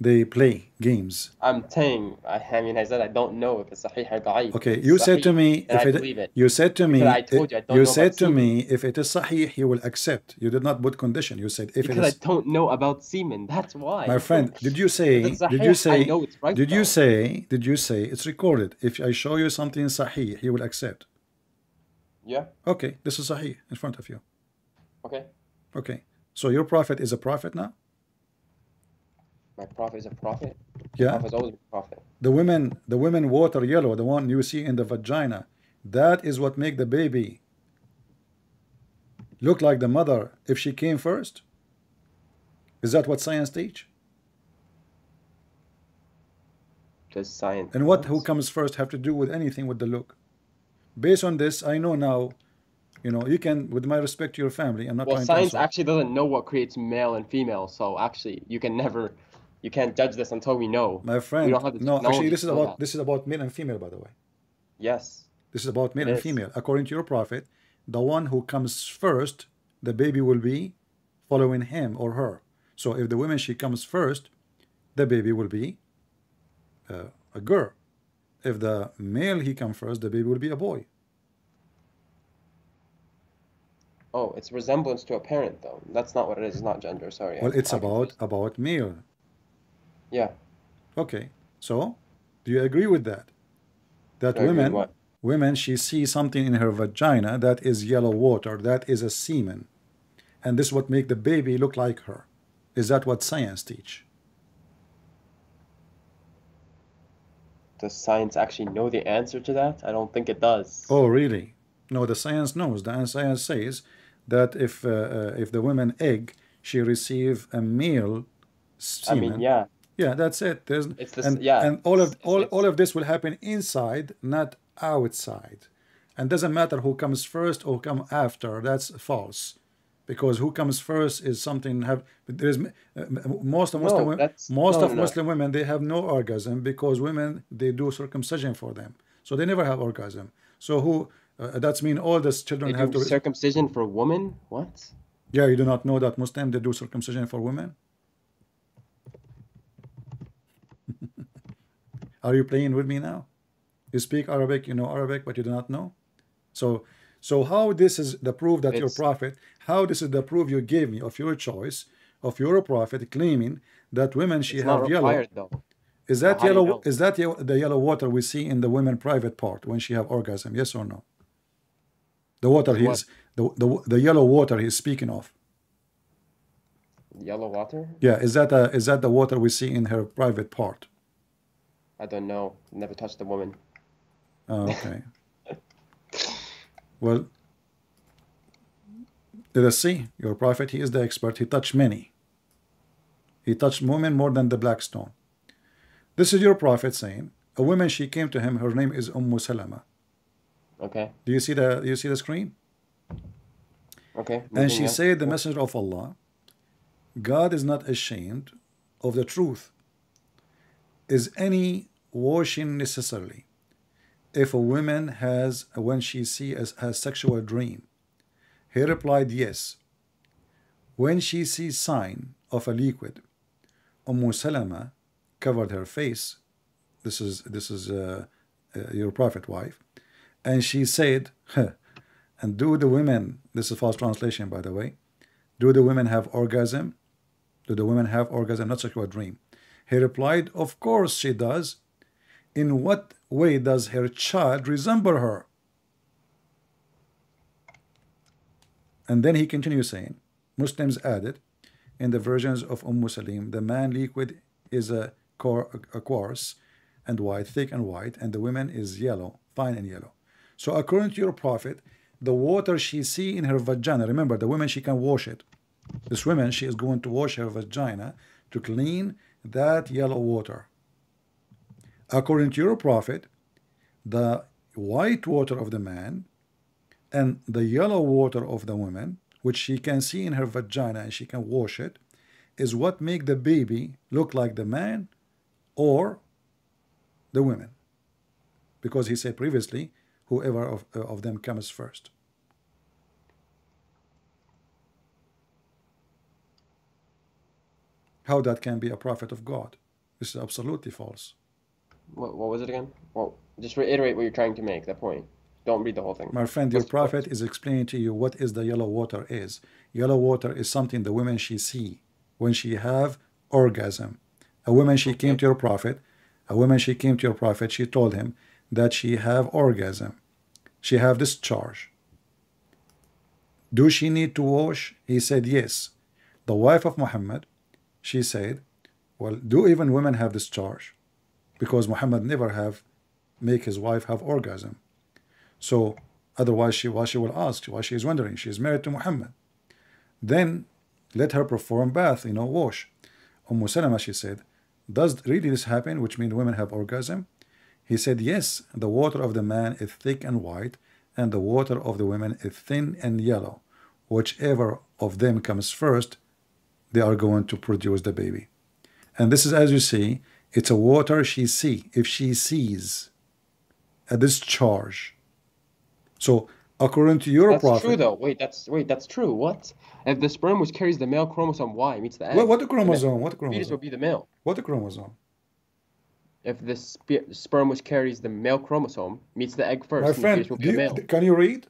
they play games. I'm saying. I, mean, I said I don't know if it's sahih or da'if. Okay. You said to me if I it believe it. you said to me I told you I don't you know said to semen. me if it is sahih he will accept. You did not put condition. You said if Because it I don't know about semen. That's why. my friend, did you say did you say I know it's right, did you though. say did you say it's recorded if I show you something sahih he will accept. Yeah. Okay, this is sahih in front of you. Okay. Okay. So your prophet is a prophet now? My prophet is a prophet. Yeah. Prophet's always been a prophet. the women the women water yellow the one you see in the vagina that is what make the baby look like the mother if she came first is that what science teach Does science. and what who comes first have to do with anything with the look based on this i know now you know you can with my respect to your family i'm not Well, trying to science actually doesn't know what creates male and female, so actually, you can never, you can't judge this until we know. my friend don't have the no actually this is about that. this is about male and female by the way Yes. This is about male It and is. female. According to your prophet, the one who comes first, the baby will be following him or her. So if the woman she comes first, the baby will be uh, a girl. If the male he comes first, the baby will be a boy. Oh, it's resemblance to a parent, though. That's not what it is. It's not gender. Sorry. Well, it's about about male. Yeah. Okay. So, do you agree with that? That I women, what? women, she sees something in her vagina that is yellow water, that is a semen, and this what make the baby look like her. Is that what science teach? Does science actually know the answer to that? I don't think it does. Oh, really? No, the science knows. The science says that if uh, uh, if the woman egg, she receive a male semen. I mean, yeah. Yeah, that's it. There's It's the and, yeah, and all of all, all of this will happen inside, not outside. And doesn't matter who comes first or come after. That's false, because who comes first is something have there's uh, most of Muslim No, women, most no, of no. Muslim women they have no orgasm because women they do circumcision for them so they never have orgasm so who uh, that's mean all the children They have to circumcision for women? What? yeah you do not know that Muslim they do circumcision for women are you playing with me now you speak Arabic you know Arabic but you do not know so so how this is the proof that your It's- prophet how this is the proof you gave me of your choice of your prophet claiming that women she have yellow though. is that yellow is that the yellow water we see in the women private part when she have orgasm yes or no the water What? he's the, the the yellow water he's speaking of Yellow water? yeah is that a, is that the water we see in her private part I don't know. Never touched a woman. Oh, okay. well, let us see. Your prophet, he is the expert. He touched many. He touched women more than the black stone. This is your prophet saying, a woman, she came to him, her name is Umm Salama. Okay. Do you see the, do you see the screen? Okay. And she on. said, the messenger of Allah, God is not ashamed of the truth. Is any washing necessarily? If a woman has, when she see a, a sexual dream, he replied, yes. When she sees sign of a liquid, Umm Salama covered her face. This is this is uh, uh, your prophet wife, and she said, and do the women? This is false translation, by the way. Do the women have orgasm? Do the women have orgasm? Not sexual dream. He replied, Of course she does. In what way does her child resemble her? And then he continues saying, Muslims added, in the versions of Umm Salim, the man liquid is a, a coarse and white, thick and white, and the women is yellow, fine and yellow. So according to your prophet, the water she see in her vagina, remember the woman she can wash it. This woman she is going to wash her vagina to clean that yellow water. According to your prophet, the white water of the man and the yellow water of the woman, which she can see in her vagina and she can wash it, is what make the baby look like the man or the women. Because he said previously, whoever of, uh, of them comes first. How that can be a prophet of God? This is absolutely false. What, what was it again? Well, just reiterate what you're trying to make. That point. Don't read the whole thing. My friend, your What's prophet is explaining to you what is the yellow water is. Yellow water is something the women she see when she have orgasm. A woman she came to your prophet, a woman she came to your prophet, she told him that she have orgasm. She have discharge. Do she need to wash? He said yes. The wife of Muhammad, she said, well, do even women have discharge? Because Muhammad never have make his wife have orgasm. So otherwise she why she will ask, why she is wondering. She is married to Muhammad. Then let her perform bath, you know, wash. Umm Salama, she said, does really this happen, which means women have orgasm? He said, yes, the water of the man is thick and white, and the water of the women is thin and yellow. Whichever of them comes first, they are going to produce the baby. And this is, as you see, it's a water she see. If she sees a discharge. So according to your That's prophet, true though. Wait, that's wait, that's true. What? If the sperm which carries the male chromosome Y meets the egg, what, what chromosome? What the fetus will be the male. What the chromosome? If the spe- sperm which carries the male chromosome meets the egg first, My friend, fetus will be you, can you read?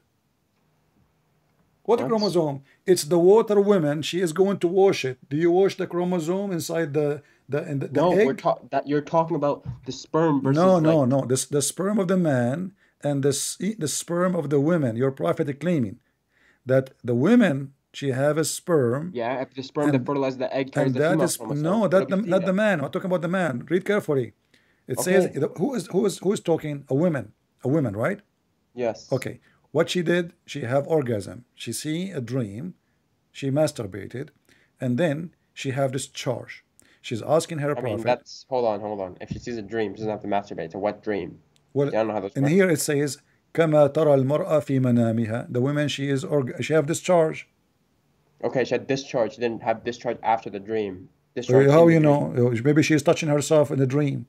What chromosome? It's the water woman. She is going to wash it. Do you wash the chromosome inside the the in the, the no, egg? we're ta- that you're talking about the sperm versus no, no, like, no. This the sperm of the man and the the sperm of the women. Your prophet is claiming that the women she have a sperm Yeah, if the sperm that fertilizes the egg carries and the that female is chromosome, no that the, not the man. I'm talking about the man. Read carefully. It says who is who is who is talking? A woman. A woman, right? Yes. Okay. What she did, she have orgasm. She see a dream, she masturbated, and then she have this discharge. She's asking her I prophet. Mean, that's hold on, hold on. If she sees a dream, she doesn't have to masturbate. A wet dream. Well, I don't know how this and works. here it says, "Kama tara al-mar'a fi manamiha." The woman she is org she have discharge. Okay, she had discharge. She didn't have discharge after the dream. Discharge. How you know? Dream. Maybe she is touching herself in a dream.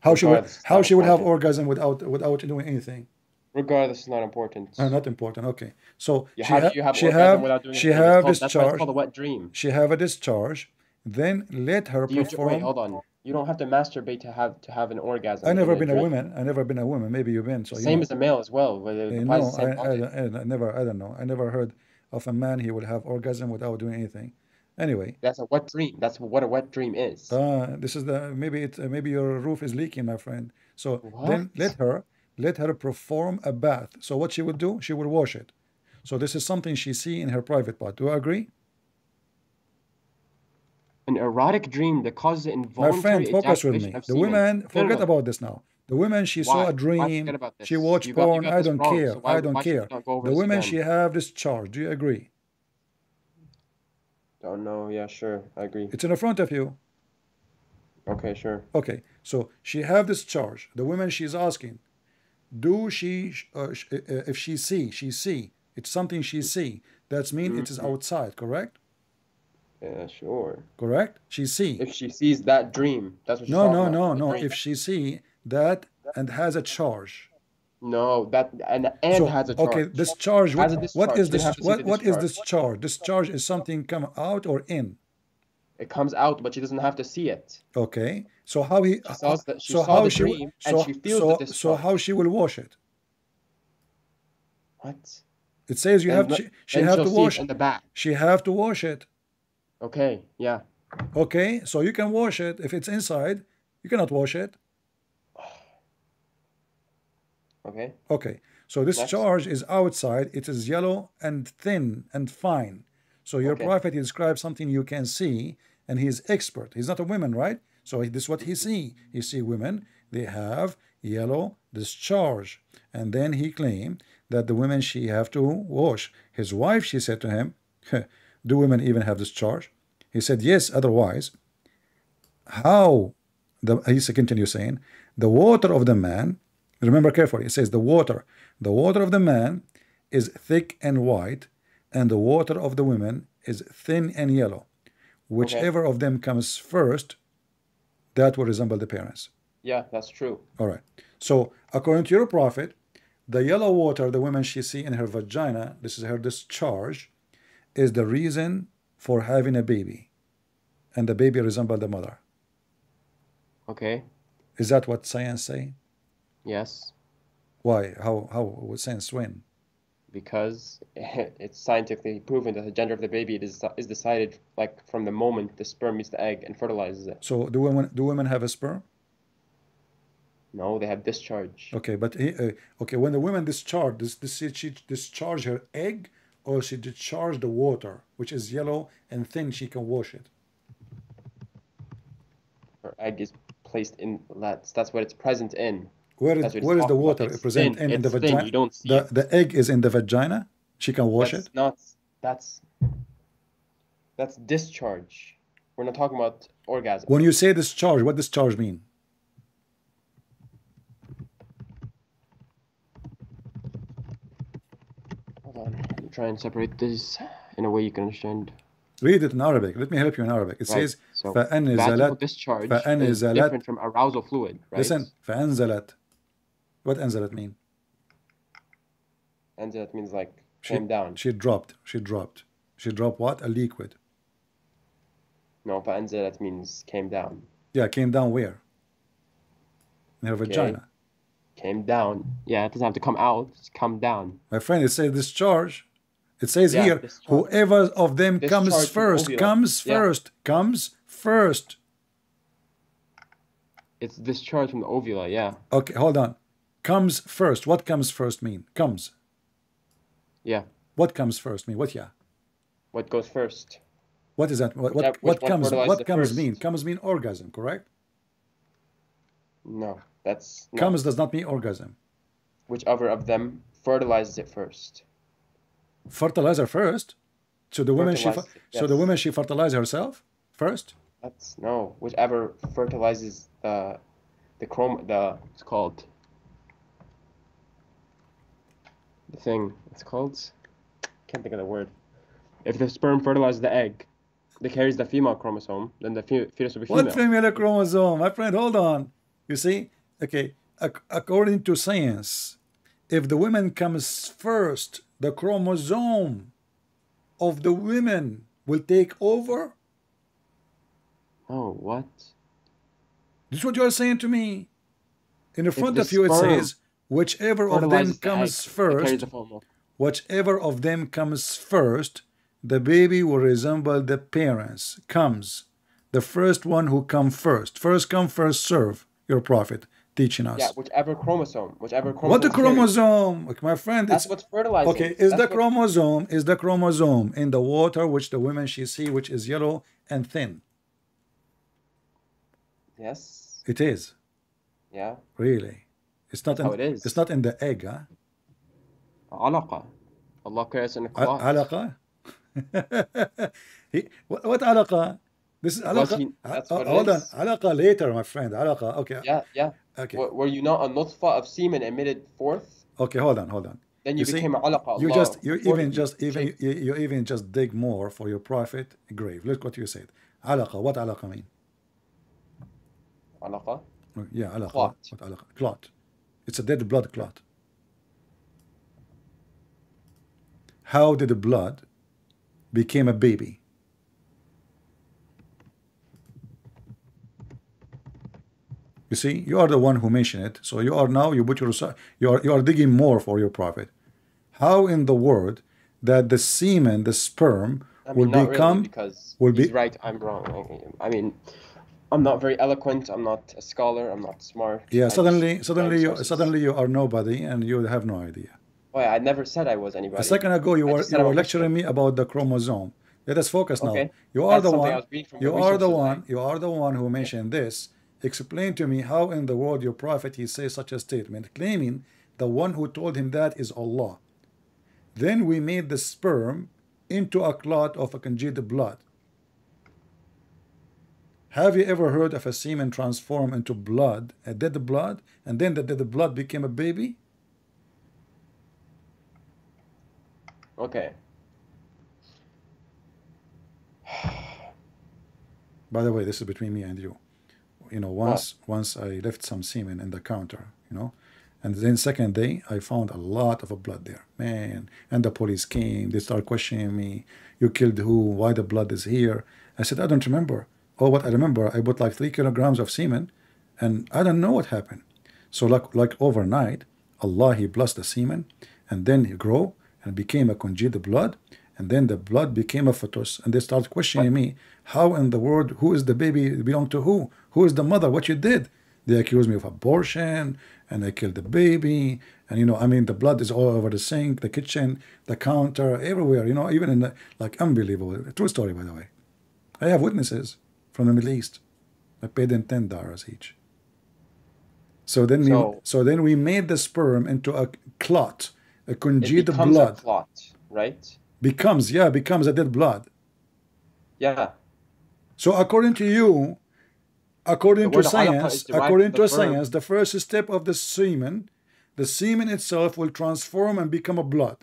How she would how she would have orgasm without without doing anything. Regardless, it's not important. Uh, not important. Okay, so you she have, ha you have she have she have discharge. That's why it's called a wet dream. She have a discharge then let her you, perform. wait, hold on. You don't have to masturbate to have to have an orgasm. I never been a dream. woman. I never been a woman. Maybe you've been. So you Same know. as a male as well. Applies no, I, I. I, I never. I don't know. I never heard of a man he would have orgasm without doing anything. Anyway, That's a wet dream. That's what a wet dream is. uh, this is the maybe it uh, maybe your roof is leaking, my friend. So then let her let her perform a bath. So what she would do? She would wash it. So this is something she see in her private part. Do you agree? An erotic dream that causes My involuntary friend, focus with me. of The women, No, no, forget no. about this now. The women, she saw a dream. forget about She watched You got- porn. got I don't wrong, care. so I don't why should we care. not go over The women, again? she have this charge. Do you agree? Don't know. yeah, sure, I agree. It's in the front of you. Okay, sure. Okay, so she have this charge. The woman she's asking, do she, uh, uh, if she see, she see, it's something she see. That's mean it is outside, correct? Yeah, sure. Correct? She see. If she sees that dream, that's what she's No, no, about. no, no. If she see that and has a charge. No, that and and So has a charge. okay, this charge. What, discharge. is this? What what is this charge? This charge is something come out or in. It comes out, but she doesn't have to see it. Okay. So how he? She saw the- she so saw how the she? and so she feels so so discharge. how she will wash it? What? It says you Then have le- she, she have to see it wash. in the back. She have to wash it. Okay, yeah. Okay, so you can wash it if it's inside. You cannot wash it. Okay. Okay, so this Next. charge is outside. It is yellow and thin and fine. So your Okay. prophet describes something you can see, and he's expert. He's not a woman, right? So this is what he see. He see women. They have yellow discharge, and then he claimed that the women she have to wash. His wife, she said to him, "Do women even have discharge?" He said, "Yes. Otherwise, how?" The he continues saying, "The water of the man." Remember carefully. It says the water. The water of the man is thick and white, and the water of the women is thin and yellow. Whichever of them comes first, that will resemble the parents. Yeah, that's true. All right. So according to your prophet, the yellow water the woman she see in her vagina, this is her discharge, is the reason for having a baby, and the baby resembles the mother. Okay. Is that what science say? Yes. Why? How? How would science win? Because it's scientifically proven that the gender of the baby is is decided like from the moment the sperm meets the egg and fertilizes it. So do women do women have a sperm? No, they have discharge. Okay, but he- uh, okay, when the woman discharge, does she she discharge her egg or she discharge the water, which is yellow and thin? She can wash it. Her egg is placed in that's that's what it's present in. Where is where is the about. water It's present thin. in, in the thin. vagina? You don't see the it. the egg is in the vagina. She can wash That's it. not that's that's discharge. We're not talking about orgasm. When you say discharge, what does discharge mean? Hold on I'm trying to separate this in a way you can understand. Read it in Arabic. Let me help you in Arabic. It Right. says So فأنزلت vaginal discharge is فأنزلت different from arousal fluid, right? Listen, فأنزلت. What أنزلت mean? And that means like She, came down. She dropped. She dropped. She dropped what? A liquid. No, فأنزلت means came down. Yeah, came down where? In her vagina. Came down. Yeah, it doesn't have to come out. Just come down. My friend, it says discharge. It says Yeah, here, whoever of them comes first, comes Yeah. first, comes first. It's discharge from the ovula. Yeah. Okay, hold on. Comes first. What comes first mean? Comes. Yeah. What comes first mean? What yeah? What goes first? What is that? What what, what comes? What comes first? mean? Comes mean orgasm, correct? No, that's no. Comes does not mean orgasm. Whichever of them fertilizes it first. Fertilizer first. So the woman she fer- Fertilize so the woman she fertilize herself first. That's no. Whichever fertilizes the the chrome the it's called the thing. It's called. Can't think of the word. If the sperm fertilizes the egg that carries the female chromosome, then the fe- fetus will be What female. female chromosome? My friend, hold on. You see? Okay, ac- according to science, if the woman comes first, the chromosome of the women will take over. Oh, what? This is what you are saying to me. In the front the of you, it says, whichever of them the comes carries first, the whichever of them comes first, the baby will resemble the parents. Comes. The first one who come first. First come, first serve. Your prophet teaching us. Yeah, whichever chromosome, whichever chromosome. what the chromosome? Like, my friend, That's what's fertilizing. okay. Is That's the chromosome is the chromosome in the water which the women she see, which is yellow and thin? Yes. It is Yeah. really. It's not. In, how it is. It's not in the egg, huh? Alaqa. Allah creates in a Al- cloth. He, what, what alaqa? This is alaqa. he- Uh, hold on. Alaqa later, my friend. Alaqa. Okay. Yeah, yeah. Okay. Were, were you not a nutfa of semen emitted forth? Okay. Hold on. Hold on. Then you, You see, became a alaqa. You just you even just even you, you even just dig more for your prophet grave. Look what you said. Alaqa. What alaqa mean? alaqa. Yeah, alaqa. Clot. What alaqa? Clot. It's a dead blood clot. How did the blood became a baby? You see, you are the one who mentioned it. So you are now you put your you are you are digging more for your prophet. How in the world that the semen, the sperm, I will mean, not become really because will be- right. I'm wrong. I- I mean, I'm not very eloquent. I'm not a scholar. I'm not smart. I yeah? just Suddenly, find suddenly, you suddenly you are nobody and you have no idea. Yeah, I never said I was anybody. A second ago, you I were you were lecturing me about the chromosome. Let us focus now. You are That's the I one. You are the one. You are the one who mentioned this. Explain to me how in the world your prophet he says such a statement, claiming the one who told him that is Allah. Then we made the sperm into a clot of a congealed blood. Have you ever heard of a semen transform into blood, a dead blood, and then the dead blood became a baby? Okay. By the way, this is between me and you. You know, once once I left some semen in the counter, you know, and then second day I found a lot of blood there, man. And the police came. They start questioning me. You killed who? Why the blood is here? I said I don't remember. Oh, what I remember, I bought like three kilograms of semen, and I don't know what happened. So like like overnight, Allah He blessed the semen, and then He grew and became a congealed blood, and then the blood became a fetus, and they start questioning me, how in the world, who is the baby belong to who? Who is the mother? What you did? They accused me of abortion, and I killed the baby, and you know, I mean, the blood is all over the sink, the kitchen, the counter, everywhere. You know, even in the like unbelievable. True story, by the way. I have witnesses from the Middle East. I paid them ten dollars each. So then we So- so then we made the sperm into a clot, a congealed blood. a clot, right? Becomes yeah, becomes a dead blood. Yeah. So according to you, according to science, according to the science, the first step of the semen, the semen itself will transform and become a blood.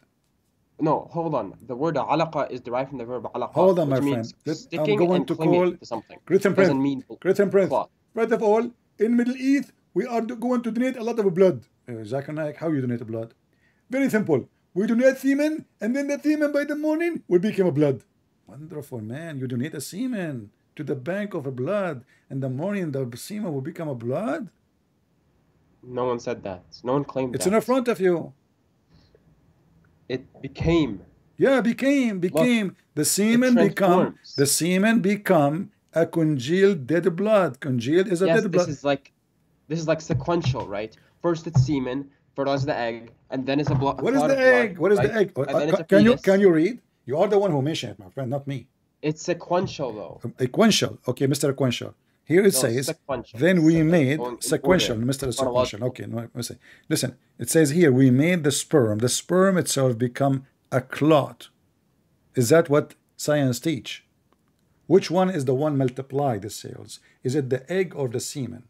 No, hold on. The word alaqa is derived from the verb alaqa. Hold on, my friend. means I'm going to call to something. Great and Doesn't Prince. mean Great and Prince. First of all, in Middle East, we are going to donate a lot of blood. Uh, Naik, how you donate blood? Very simple. We donate semen, and then the semen by the morning will become a blood. Wonderful, man. You donate a semen to the bank of a blood, and the morning the semen will become a blood. No one said that. No one claimed It's that. in front of you. It became. Yeah, became, became. The semen become, the semen become a congealed dead blood. Congealed is a yes, dead this blood. is like, this is like sequential, right? First it's semen, fertilizes the egg, and then it's a blood. What is the egg? What is the egg? And then uh, it's a can you can you read? You are the one who mentioned it, my friend, not me. It's sequential though. Um, sequential. Okay, Mr. Sequential. Here it No, says, sequential. then we made sequential. Mr. Sequential. Okay, no, listen. Listen, it says here, we made the sperm. The sperm itself become a clot. Is that what science teach? Which one is the one multiply the cells? Is it the egg or the semen?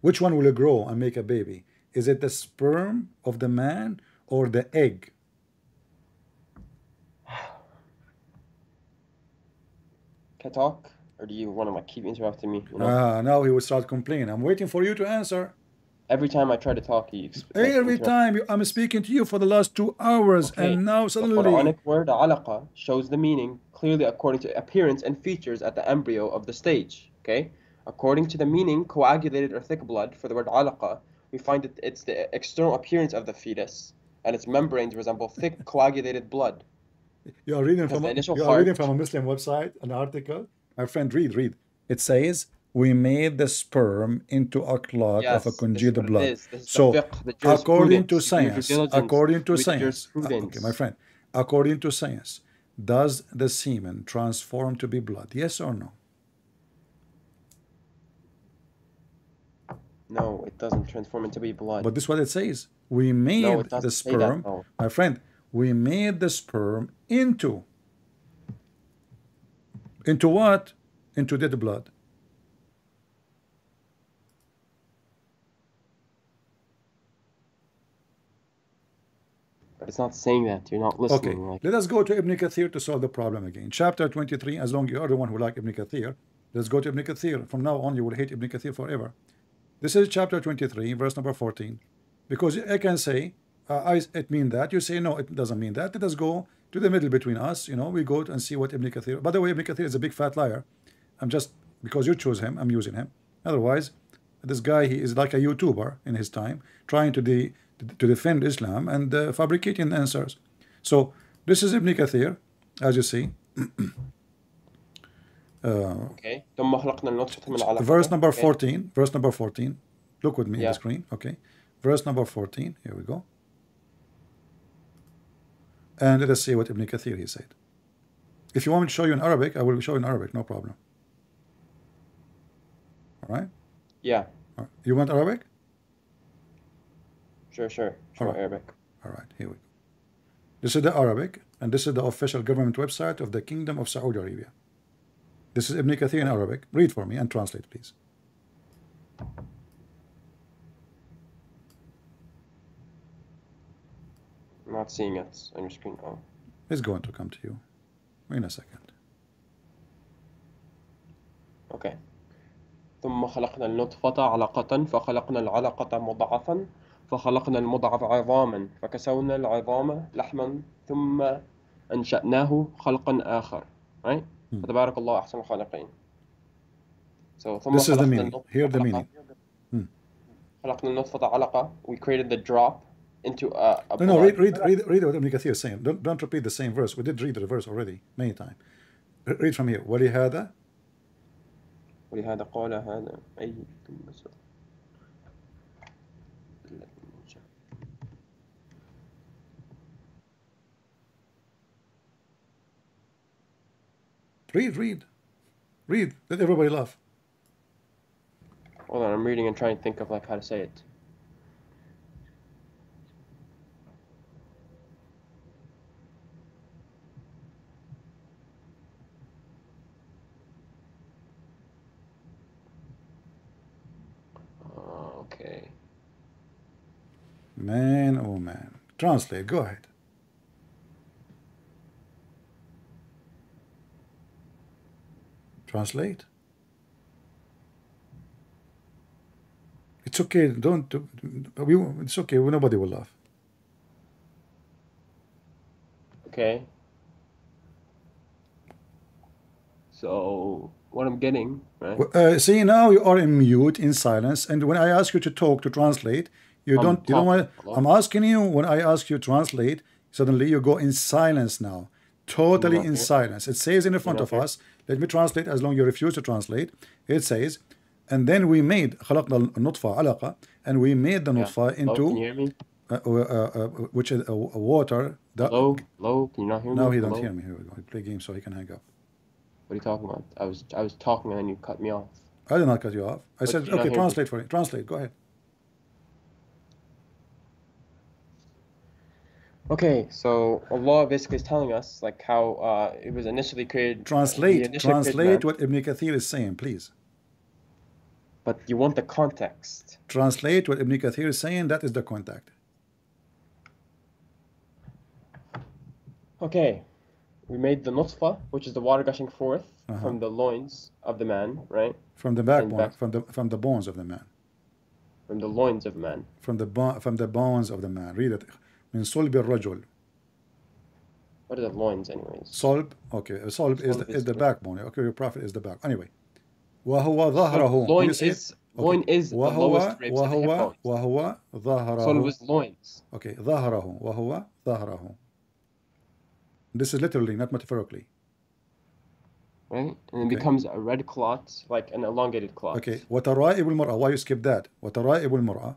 Which one will grow and make a baby? Is it the sperm of the man or the egg? I talk? Or do you want to keep interrupting me? You know? Ah, now he will start complaining. I'm waiting for you to answer. Every time I try to talk, you Every time you, I'm speaking to you for the last two hours, Okay, and now suddenly. The. Quranic word alaqa shows the meaning clearly according to appearance and features at the embryo of the stage. Okay, according to the meaning coagulated or thick blood for the word alaqa, we find that it's the external appearance of the fetus and its membranes resemble thick coagulated blood. You are reading from a, you are reading from a Muslim website, an article. My friend, read, read. It says we made the sperm into a clot Yes, of a this congealed blood. is. This is the So, fiqh, according to jurisprudence. Use your science, according to science, uh, okay, my friend, according to science, does the semen transform to be blood? Yes or no? No, it doesn't transform into be blood. But this is what it says. We made it the say that, sperm, my friend. We made the sperm into into what? Into dead blood. But it's not saying that. You're not Okay, listening. Like, let us go to Ibn Kathir to solve the problem again. Chapter 23, as long as you are the one who like Ibn Kathir, let's go to Ibn Kathir. From now on, you will hate Ibn Kathir forever. This is chapter 23, verse number 14. Because I can say, uh, I, it mean that. You say, no, it doesn't mean that. Let us go to the middle between us. You know, we go and see what Ibn Kathir. By the way, Ibn Kathir is a big fat liar. I'm just because you chose him, I'm using him. Otherwise, this guy he is like a YouTuber in his time, trying to de, to defend Islam and uh, fabricating answers. So this is Ibn Kathir, as you see. Uh, okay. verse number okay. 14 verse number 14 look with me yeah. on the screen okay verse number 14 here we go and let us see what Ibn Kathir he said if you want me to show you in Arabic I will show you in Arabic no problem all right, Yeah. all right. you want Arabic Sure, sure. Sure. Arabic. all right here we go this is the Arabic and this is the official government website of the Kingdom of Saudi Arabia this is Ibn Kathir in Arabic read for me and translate please not seeing it on your screen. Oh. it's going to come to you in a second Okay. ثم خلقنا النطفة علقة فخلقنا العلقة مضغة فخلقنا المضغة عظاما فكسونا العظام لحما ثم أنشأناه خلقا آخر right Hmm. فتبارك الله أحسن الخالقين so ثم This is the meaning. Here the meaning. Hmm. خلقنا النطفة علقة we created the drop into a, a No, no, blood. read, read, read, read what Ibn Kathir is saying. Don't, don't repeat the same verse. We did read the verse already many times. Re- Read from here. ولهذا ولهذا قال هذا أي ثم سوى. read, read, read. Let everybody laugh. Hold on, I'm reading and trying to think of like how to say it. Man, oh man. Translate. Go ahead. Translate. It's okay. Don't. We. It's okay. Nobody will laugh. Okay. So what I'm getting, right? Uh, see now you are in mute in silence, and when I ask you to talk to translate, you I'm don't. You don't want. talking. Hello? I'm asking you when I ask you to translate. Suddenly you go in silence now, totally in Okay. silence. It says in the front of Okay. us. Let me translate. As long you refuse to translate, it says, and then we made خلقنا النطفة علقة, and we made the Yeah. nutfa Hello, into can you hear me? uh, uh, uh, uh, which is uh, water. That, Hello, hello, can you not hear me? Now he don't Hello? hear me. Here we go. I play game so he can hang up. What are you talking about? I was I was talking and then you cut me off. I did not cut you off. I But said, you not okay, hear me. translate for me. Translate. Go ahead. Okay, so Allah basically is telling us like how uh, it was initially created. Translate, initially translate man, what Ibn Kathir is saying, please. But you want the context. Translate what Ibn Kathir is saying, that is the contact. Okay, we made the nutfa, which is the water gushing forth, from the loins of the man, right? from the backbone back- from the from the bones of the man From the loins of man. from the bo- from the bones of the man read it من صلب الرجل What are the loins, anyways? صلب okay صلب is the, صلب is is the the- backbone okay your prophet is the back anyway وهو ظهره loin You see it? is loin is the وهو lowest ribs of the hip وهو bones. وهو ظهره So it was loins. okay ظهره وهو ظهره this is literally not metaphorically right? And it Okay. becomes a red clot, like an elongated clot. okay وترائب المرأة why you skip that وترائب المرأة